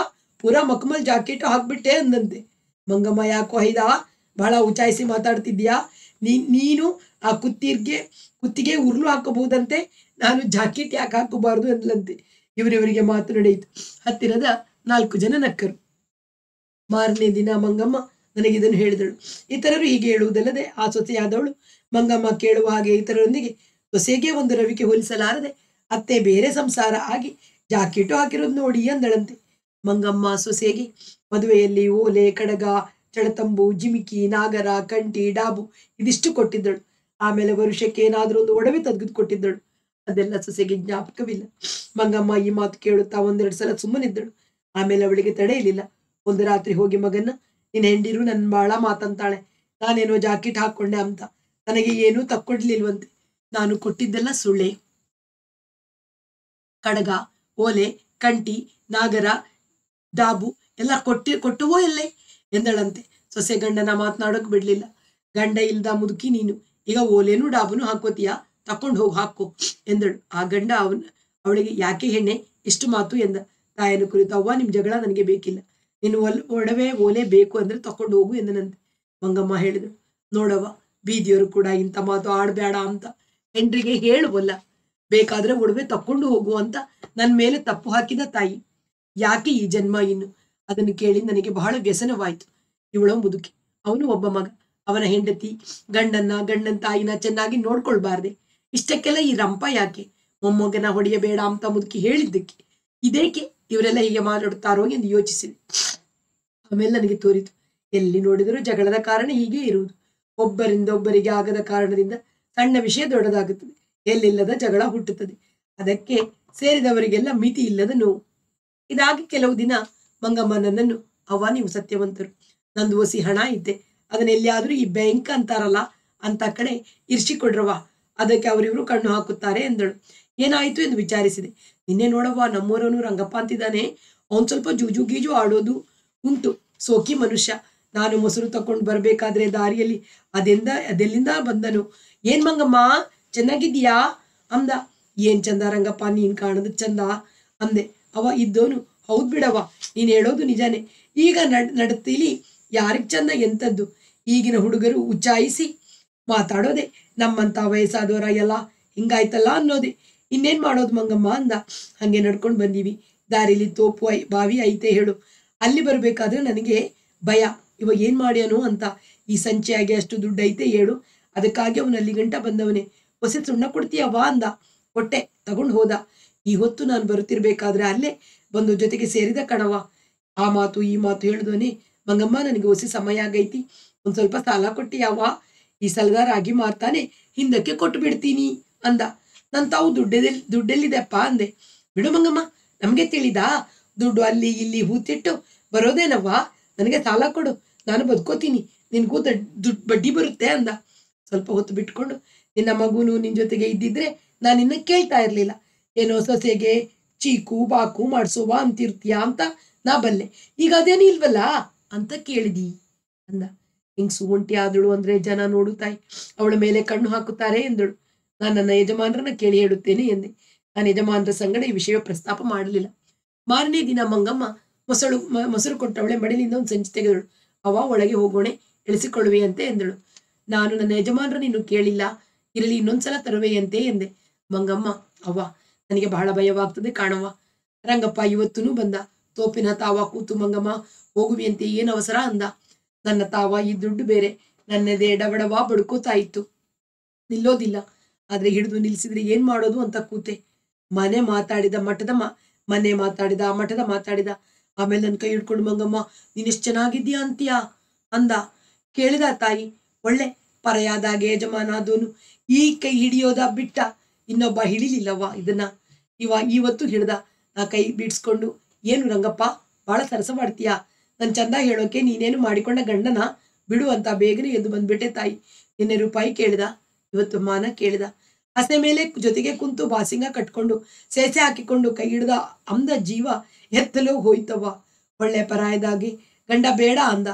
A: ಪೂರಾ ಮಕ್ಮಲ್ ಜಾಕೆಟ್ ಹಾಕ್ಬಿಟ್ಟೆ ಅಂದಂತೆ. ಮಂಗಮ್ಮ ಯಾಕೋ ಹೈದ ಬಹಳ ಉಚಾಯಿಸಿ ಮಾತಾಡ್ತಿದ್ಯಾ ನೀ, ನೀನು ಆ ಕುತ್ತಿಗೆ ಕುತ್ತಿಗೆ ಉರುಳು ಹಾಕಬಹುದಂತೆ? ನಾನು ಜಾಕೆಟ್ ಯಾಕೆ ಹಾಕಬಾರದು ಅಂದ್ಲಂತೆ. ಇವರಿವರಿಗೆ ಮಾತು ನಡೆಯಿತು. ಹತ್ತಿರದ ನಾಲ್ಕು ಜನ ನಕ್ಕರು. ಮಾರನೇ ದಿನ ಮಂಗಮ್ಮ ನನಗೆ ಇದನ್ನು ಹೇಳಿದಳು. ಇತರರು ಹೀಗೆ ಹೇಳುವುದಲ್ಲದೆ ಆ ಸೊಸೆಯಾದವಳು ಮಂಗಮ್ಮ ಕೇಳುವ ಹಾಗೆ ಇತರರೊಂದಿಗೆ ಸೊಸೆಗೆ ಒಂದು ರವಿಕೆ ಹೋಲಿಸಲಾರದೆ ಅತ್ತೆ ಬೇರೆ ಸಂಸಾರ ಆಗಿ ಜಾಕೆಟು ಹಾಕಿರೋದು ನೋಡಿ ಅಂದಳಂತೆ. ಮಂಗಮ್ಮ ಸೊಸೆಗೆ, ಮದುವೆಯಲ್ಲಿ ಓಲೆ, ಕಡಗ ಚಳತಂಬು ಜಿಮಿಕಿ, ನಾಗರ ಕಂಟಿ ಡಾಬು ಇದಿಷ್ಟು ಕೊಟ್ಟಿದ್ದಳು. ಆಮೇಲೆ ವರುಷಕ್ಕೆ ಏನಾದ್ರೂ ಒಂದು ಒಡವೆ ತೆಗೆದು ಕೊಟ್ಟಿದ್ದಳು. ಅದೆಲ್ಲ ಸೊಸೆಗೆ ಜ್ಞಾಪಕವಿಲ್ಲ. ಮಂಗಮ್ಮ ಈ ಮಾತು ಕೇಳುತ್ತಾ ಒಂದೆರಡು ಸಲ ಸುಮ್ಮನಿದ್ದಳು. ಆಮೇಲೆ ಅವಳಿಗೆ ತಡೆಯಲಿಲ್ಲ ಒಂದು ರಾತ್ರಿ ಹೋಗಿ ಮಗನ್ನ ನಿನ್ನ ಹೆಂಡಿರು ನನ್ನ ಬಾಳ ಮಾತಂತಾಳೆ. ನಾನೇನೋ ಜಾಕೆಟ್ ಹಾಕೊಂಡೆ ಅಂತ. ನನಗೆ ಏನೂ ತಕ್ಕೊಡ್ಲಿಲ್ವಂತೆ. ನಾನು ಕೊಟ್ಟಿದ್ದೆಲ್ಲ ಸುಳ್ಳೆ. ಕಡಗ ಓಲೆ, ಕಂಟಿ, ನಾಗರ, ಡಾಬು ಎಲ್ಲ ಕೊಟ್ಟಿ, ಕೊಟ್ಟುವೋ ಎಲ್ಲೇ ಎಂದಳಂತೆ. ಸೊಸೆ ಗಂಡನ ಮಾತನಾಡೋಕ್ ಬಿಡ್ಲಿಲ್ಲ. ಗಂಡ ಇಲ್ದ ಮುದುಕಿ ನೀನು. ಈಗ ಓಲೇನು ಡಾಬುನು ಹಾಕೋತೀಯಾ ತಕೊಂಡು ಹೋಗಿ ಹಾಕೋ ಎಂದಳು. ಆ ಗಂಡ ಅವನ, ಅವಳಿಗೆ ಯಾಕೆ ಹೆಣ್ಣೆ? ಇಷ್ಟು ಮಾತು ಎಂದ. ತಾಯನ ಕುರಿತು ಅವ್ವ, ನಿಮ್ ಜಗಳ ನನಗೆ ಬೇಕಿಲ್ಲ. ನೀನು ಒಲ್, ಒಡವೆ ಓಲೆ ಬೇಕು ಅಂದ್ರೆ ತಕೊಂಡು ಹೋಗು ಎಂದನಂತೆ. ಮಂಗಮ್ಮ ಹೇಳಿದಳು. ನೋಡವ್ವ, ಬೀದಿಯವರು ಕೂಡ ಇಂಥ ಮಾತು ಆಡಬೇಡ ಅಂತ. ಹೆಂಡ್ರಿಗೆ ಹೇಳುವಲ್ಲ ಬೇಕಾದ್ರೆ ಒಡವೆ ತಕ್ಕೊಂಡು ಹೋಗು ಅಂತ ನನ್ನ ಮೇಲೆ ತಪ್ಪು ಹಾಕಿದ ತಾಯಿ. ಯಾಕೆ ಈ ಜನ್ಮ ಇನ್ನು? ಅದನ್ನು ಕೇಳಿ ನನಗೆ ಬಹಳ ವ್ಯಸನವಾಯಿತು. ಇವಳು ಮುದುಕಿ. ಅವನು ಒಬ್ಬ ಮಗ. ಅವನ ಹೆಂಡತಿ, ಗಂಡನ್ನ, ಗಂಡನ ತಾಯಿನ ಚೆನ್ನಾಗಿ ನೋಡ್ಕೊಳ್ಬಾರ್ದೆ. ಇಷ್ಟಕ್ಕೆಲ್ಲ ಈ ರಂಪ ಯಾಕೆ? ಮೊಮ್ಮಗನ ಹೊಡೆಯಬೇಡ ಅಂತ ಮುದುಕಿ ಹೇಳಿದ್ದಕ್ಕೆ. ಇದೇಕೆ ಇವರೆಲ್ಲ ಹೀಗೆ ಮಾತಾಡುತ್ತಾರೋ ಎಂದು ಯೋಚಿಸಿದೆ. ಆಮೇಲೆ ನನಗೆ ತೋರಿತು. ಎಲ್ಲಿ ನೋಡಿದರೂ ಜಗಳದ ಕಾರಣ ಹೀಗೆ ಇರುವುದು. ಒಬ್ಬರಿಂದ ಒಬ್ಬರಿಗೆ ಆಗದ ಕಾರಣದಿಂದ ಸಣ್ಣ ವಿಷಯ ದೊಡ್ಡದಾಗುತ್ತದೆ. ಎಲ್ಲಿಲ್ಲದ ಜಗಳ ಹುಟ್ಟುತ್ತದೆ. ಅದಕ್ಕೆ ಸೇರಿದವರಿಗೆಲ್ಲ ಮಿತಿ ಇಲ್ಲದ ನೋವು. ಇದಾಗಿ ಕೆಲವು ದಿನ ಮಂಗಮ್ಮ ನನ್ನನ್ನು ಅವ್ವ ನೀವು ಸತ್ಯವಂತರು ನಂದು ಒಸಿ ಹಣ ಇದ್ದೆ ಅದನ್ನ ಎಲ್ಲಿಯಾದ್ರೂ ಈ ಬ್ಯಾಂಕ್ ಅಂತಾರಲ್ಲ, ಅಂತ ಕಡೆ ಕೊಡ್ರವ್ವ ಅದಕ್ಕೆ ಅವರಿವರು ಕಣ್ಣು ಹಾಕುತ್ತಾರೆ ಎಂದಳು. ಏನಾಯಿತು ಎಂದು ವಿಚಾರಿಸಿದೆ. ನಿನ್ನೆ ನೋಡವ್ವ, ನಮ್ಮೂರವನು ರಂಗಪ್ಪ ಅಂತಿದ್ದಾನೆ. ಅವನ್ ಸ್ವಲ್ಪ ಜೂಜು ಗೀಜು ಆಡೋದು ಉಂಟು. ಸೋಕಿ ಮನುಷ್ಯ. ನಾನು ಮೊಸರು ತಕೊಂಡು ಬರ್ಬೇಕಾದ್ರೆ ದಾರಿಯಲ್ಲಿ ಅದೆಂದ, ಅದೆಲ್ಲಿಂದ ಬಂದನು? ಏನ್ ಮಂಗಮ್ಮ? ಚೆನ್ನಾಗಿದ್ದೀಯಾ ಅಂದ. ಏನ್ ಚಂದ ರಂಗಪ್ಪ, ನೀನ್ ಕಾಣೋದು ಚಂದ? ಅಂದೆ. ಅವ ಇದ್ದೋನು, ಹೌದ್ ಬಿಡವ ನೀನ್ ಹೇಳೋದು ನಿಜಾನೇ. ಈಗ ನಡ್, ನಡತೀಲಿ ಯಾರಿಗ್ ಚಂದ, ಎಂತದ್ದು? ಈಗಿನ ಹುಡುಗರು ಉಚ್ಚಾಯಿಸಿ, ಮಾತಾಡೋದೆ, ನಮ್ಮಂತ ವಯಸ್ಸಾದವರ ಎಲ್ಲ ಹಿಂಗಾಯ್ತಲ್ಲ ಅನ್ನೋದೆ. ಇನ್ನೇನ್ ಮಾಡೋದು ಮಂಗಮ್ಮ ಅಂದ. ಹಂಗೆ ನಡ್ಕೊಂಡು ಬಂದೀವಿ. ದಾರಿಲಿ ತೋಪು ಐ, ಬಾವಿ ಐತೆ ಹೇಳು. ಅಲ್ಲಿ ಬರ್ಬೇಕಾದ್ರೆ ನನಗೆ ಭಯ. ಇವ ಏನ್ ಮಾಡ್ಯಾನು ಅಂತ. ಈ ಸಂಚೆಯಾಗಿ ಅಷ್ಟು ದುಡ್ಡು ಐತೆ ಹೇಳು. ಅದಕ್ಕಾಗಿ ಅವನು ಅಲ್ಲಿ ಗಂಟ ಬಂದವನೇ. ಹೊಸ ಸುಣ್ಣ ಕೊಡ್ತೀಯವ್ವಾ ಅಂದ. ಕೊಟ್ಟೆ ತಗೊಂಡು ಹೋದ. ಈ ಹೊತ್ತು ನಾನು ಬರುತ್ತಿರ್ಬೇಕಾದ್ರೆ ಅಲ್ಲೇ ಬಂದು ಜೊತೆಗೆ ಸೇರಿದ ಕಣವ ಆ ಮಾತು ಈ ಮಾತು ಹೇಳಿದ್ವನಿ ಮಂಗಮ್ಮ ನನಗೆ ಹೊಸಿ ಸಮಯ ಆಗೈತಿ. ಒಂದ್ ಸ್ವಲ್ಪ ಸಾಲ ಕೊಟ್ಟಿಯವ್ವ. ಈ ಸಲದ ರಾಗಿ ಮಾರ್ತಾನೆ ಹಿಂದಕ್ಕೆ ಕೊಟ್ಟು ಬಿಡ್ತೀನಿ ಅಂದ. ನನ್ ತಾವು ದುಡ್ಡೆಲ್ಲಿ ದುಡ್ಡೆಲ್ಲಿದೆಪ್ಪ ಅಂದೆ. ಬಿಡು ಮಂಗಮ್ಮ, ನಮಗೆ ತಿಳಿದಾ? ದುಡ್ಡು ಅಲ್ಲಿ ಇಲ್ಲಿ ಹೂತಿಟ್ಟು ಬರೋದೇನವ್ವ? ನನಗೆ ಸಾಲ ಕೊಡು. ನಾನು ಬದುಕೋತೀನಿ. ನಿನ್ಗೂ ದುಡ್ಡು ಬಡ್ಡಿ ಬರುತ್ತೆ ಅಂದ. ಸ್ವಲ್ಪ ಹೊತ್ತು ಬಿಟ್ಕೊಂಡು ನಿನ್ನ ಮಗುನು ನಿನ್ನ ಜೊತೆಗೆ ಇದ್ದಿದ್ರೆ ನಾನು ನಿನ್ನ ಕೇಳ್ತಾ ಇರ್ಲಿಲ್ಲ. ಏನೋ ಸೊಸೆಗೆ ಚೀಕು, ಬಾಕು ಮಾಡ್ಸೋವಾ ಅಂತಿರ್ತೀಯ ಅಂತ ನಾ ಬಲ್ಲೆ. ಈಗ ಅದೇನು ಇಲ್ವಲ್ಲ ಅಂತ ಕೇಳಿದಿ ಅಂದ. ಹಿಂಗ್ ಸುಂಟಿ ಆದಳು ಅಂದ್ರೆ ಜನ ನೋಡುತ್ತಾಯಿ ಅವಳ ಮೇಲೆ ಕಣ್ಣು ಹಾಕುತ್ತಾರೆ ಎಂದಳು. ನಾನು ನನ್ನ ಯಜಮಾನರನ್ನ ಕೇಳಿ ಹೇಳುತ್ತೇನೆ ಎಂದೆ. ನಾನು ಯಜಮಾನರ ಸಂಗಡ ಈ ವಿಷಯ ಪ್ರಸ್ತಾಪ ಮಾಡಲಿಲ್ಲ. ಮಾರನೇ ದಿನ ಮಂಗಮ್ಮ ಮೊಸಳು ಮೊಸರು ಕೊಟ್ಟವಳೆ ಮಡಿಲಿಂದ ಒಂದು ಸಂಚಿ ತೆಗೆದಳು. ಅವ ಒಳಗೆ ಹೋಗೋಣೆ ಇಳಿಸಿಕೊಳ್ಳುವೆಯಂತೆ ಎಂದಳು. ನಾನು ನನ್ನ ಯಜಮಾನರ ನೀನು ಕೇಳಿಲ್ಲ. ಇರಲಿ ಇನ್ನೊಂದ್ಸಲ ತರುವೆಯಂತೆ ಎಂದೆ. ಮಂಗಮ್ಮ ಅವ್ವ, ನನಗೆ ಬಹಳ ಭಯವಾಗ್ತದೆ ಕಾಣವ್ವ. ರಂಗಪ್ಪ ಇವತ್ತೂ ಬಂದ. ತೋಪಿನ ತಾವ ಕೂತು ಮಂಗಮ್ಮ ಹೋಗುವಿಯಂತೆ ಏನು ಅವಸರ? ಅಂದ. ನನ್ನ ತಾವ ಈ ದುಡ್ಡು ಬೇರೆ. ನನ್ನದೇ ಎಡಬಡವ ಬಡ್ಕೋತಾ ಇತ್ತು. ನಿಲ್ಲೋದಿಲ್ಲ. ಆದ್ರೆ ಹಿಡಿದು ನಿಲ್ಸಿದ್ರೆ ಏನ್ ಮಾಡೋದು ಅಂತ ಕೂತೆ. ಮನೆ ಮಾತಾಡಿದ ಮಠದ ಮನೆ ಮಾತಾಡಿದ ಮಠದ ಮಾತಾಡಿದ. ಆಮೇಲೆ ನನ್ನ ಕೈ ಹಿಡ್ಕೊಂಡು ಮಂಗಮ್ಮ ನೀನೆಷ್ಟು ಚೆನ್ನಾಗಿದ್ಯಾ ಅಂತೀಯಾ? ಅಂದ. ಕೇಳಿದ ತಾಯಿ, ಒಳ್ಳೆ ಪರೆಯಾದಾಗೆ ಯಜಮಾನ ಆದೋನು. ಈ ಕೈ ಹಿಡಿಯೋದ ಬಿಟ್ಟ ಇನ್ನೊಬ್ಬ ಹಿಡಿಲಿಲ್ಲವ್ವ ಇದನ್ನ. ಇವ ಇವತ್ತು ಹಿಡ್ದ. ಆ ಕೈ ಬಿಡಿಸ್ಕೊಂಡು, ಏನು ರಂಗಪ್ಪ ಬಹಳ ಸರಸ ಮಾಡ್ತೀಯಾ? ನನ್ ಚಂದ ಹೇಳೋಕೆ ನೀನೇನು ಮಾಡಿಕೊಂಡ ಗಂಡನ? ಬಿಡು ಅಂತ ಬೇಗನೆ ಎದ್ದು ಬಂದ್ಬಿಟ್ಟೆ ತಾಯಿ. ನಿನ್ನೆ ರೂಪಾಯಿ ಕೇಳಿದ, ಇವತ್ತು ಮಾನ ಕೇಳಿದ. ಹಸೆ ಮೇಲೆ ಜೊತೆಗೆ ಕುಂತು ಬಾಸಿಂಗ ಕಟ್ಕೊಂಡು, ಸೇಸೆ ಹಾಕಿಕೊಂಡು ಕೈ ಹಿಡ್ದ ಅಂದ ಜೀವ ಎತ್ತಲೋ ಹೋಯ್ತವ್ವ. ಒಳ್ಳೆ ಪರಾಯದಾಗಿ ಗಂಡ ಬೇಡ ಅಂದ.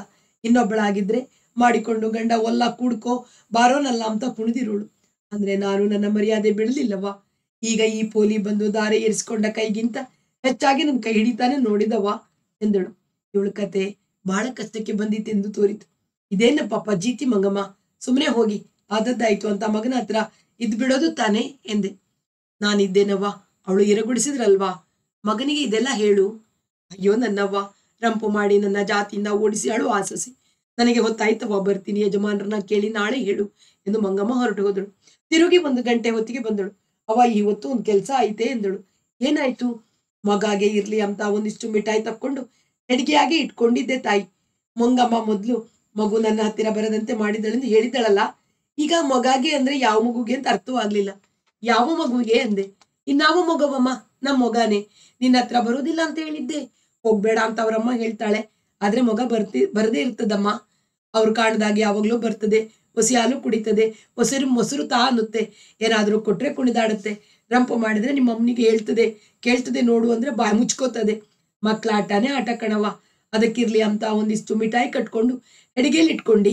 A: ಇನ್ನೊಬ್ಬಳಾಗಿದ್ರೆ ಮಾಡಿಕೊಂಡು ಗಂಡ ಒಲ್ಲ ಕೂಡ್ಕೋ, ಬಾರೋನಲ್ಲ ಅಂತ ಕುಣಿದಿರೋಳು. ಅಂದ್ರೆ ನಾನು ನನ್ನ ಮರ್ಯಾದೆ ಬಿಡಲಿಲ್ಲವಾ ಈಗ ಈ ಪೋಲಿ ಬಂದು ದಾರೆ ಏರಿಸಿಕೊಂಡ ಕೈಗಿಂತ ಹೆಚ್ಚಾಗಿ ನನ್ನ ಕೈ ಹಿಡಿತಾನೆ ನೋಡಿದವಾ ಎಂದಳು. ಇವಳು ಕತೆ ಬಹಳ ಕಷ್ಟಕ್ಕೆ ಬಂದಿತ್ತೆಂದು ತೋರಿತು. ಇದೇನಪ್ಪ ಜೀತಿ ಮಂಗಮ್ಮ? ಸುಮ್ಮನೆ ಹೋಗಿ, ಆದದ್ದಾಯ್ತು ಅಂತ ಮಗನ ಹತ್ರ ಇದ್ ಬಿಡೋದು ತಾನೇ, ಎಂದೆ. ನಾನಿದ್ದೇನವ್ವ? ಅವಳು ಎರಗುಡಿಸಿದ್ರಲ್ವಾ? ಮಗನಿಗೆ ಇದೆಲ್ಲ ಹೇಳು. ಅಯ್ಯೋ ನನ್ನವ್ವ, ರಂಪು ಮಾಡಿ ನನ್ನ ಜಾತಿಯಿಂದ ಓಡಿಸಿ ಅಳು ಆಸಸಿ. ನನಗೆ ಹೊತ್ತಾಯ್ತವ್ವ, ಬರ್ತೀನಿ ಯಜಮಾನರನ್ನ ಕೇಳಿ ನಾಳೆ ಹೇಳು, ಎಂದು ಮಂಗಮ್ಮ ಹೊರಟು ಹೋದಳು. ತಿರುಗಿ ಒಂದು ಗಂಟೆ ಹೊತ್ತಿಗೆ ಬಂದಳು. ಅವ ಇವತ್ತು ಒಂದು ಕೆಲಸ ಐತೆ ಎಂದಳು. ಏನಾಯ್ತು? ಮಗಾಗೆ ಇರ್ಲಿ ಅಂತ ಒಂದಿಷ್ಟು ಮಿಠಾಯಿ ತಕ್ಕೊಂಡು ಹೆಡ್ಗೆಯಾಗೆ ಇಟ್ಕೊಂಡಿದ್ದೆ ತಾಯಿ. ಮಂಗಮ್ಮ ಮೊದ್ಲು ಮಗು ನನ್ನ ಹತ್ತಿರ ಬರದಂತೆ ಮಾಡಿದಳೆಂದು ಹೇಳಿದಳಲ್ಲ. ಈಗ ಮಗಾಗೆ ಅಂದ್ರೆ ಯಾವ ಮಗುಗೆ ಅಂತ ಅರ್ಥವಾಗ್ಲಿಲ್ಲ ಯಾವ ಮಗುಗೆ? ಅಂದೆ. ಇನ್ನಾವ ಮಗವಮ್ಮ? ನಮ್ಮ ಮಗನೇ. ನಿನ್ನ ಹತ್ರ ಬರೋದಿಲ್ಲ ಅಂತ ಹೇಳಿದ್ದೆ. ಹೋಗ್ಬೇಡ ಅಂತ ಅವರಮ್ಮ ಹೇಳ್ತಾಳೆ. ಆದ್ರೆ ಮಗ ಬರ್ತಿ, ಬರದೇ ಇರ್ತದಮ್ಮ. ಅವ್ರು ಕಾಣ್ದಾಗೆ ಯಾವಾಗ್ಲೂ ಬರ್ತದೆ. ಹೊಸಿ ಹಾಲು ಕುಡಿತದೆ, ಹೊಸರು ಮೊಸರು ತಾ ಅನ್ನುತ್ತೆ ಏನಾದ್ರೂ ಕೊಟ್ಟರೆ ಕುಣಿದಾಡುತ್ತೆ. ರಂಪು ಮಾಡಿದ್ರೆ ನಿಮ್ಮ ಅಮ್ಮನಿಗೆ ಹೇಳ್ತದೆ. ಕೇಳ್ತದೆ ನೋಡು ಅಂದ್ರೆ ಬಾಯಿ ಮುಚ್ಕೋತದೆ. ಮಕ್ಕಳ ಆಟನೇ ಆಟ ಕಣವ ಅದಕ್ಕಿರ್ಲಿ ಅಂತ ಒಂದಿಷ್ಟು ಮಿಠಾಯಿ ಕಟ್ಕೊಂಡು ಅಡುಗೆಯಲ್ಲಿ ಇಟ್ಕೊಂಡು.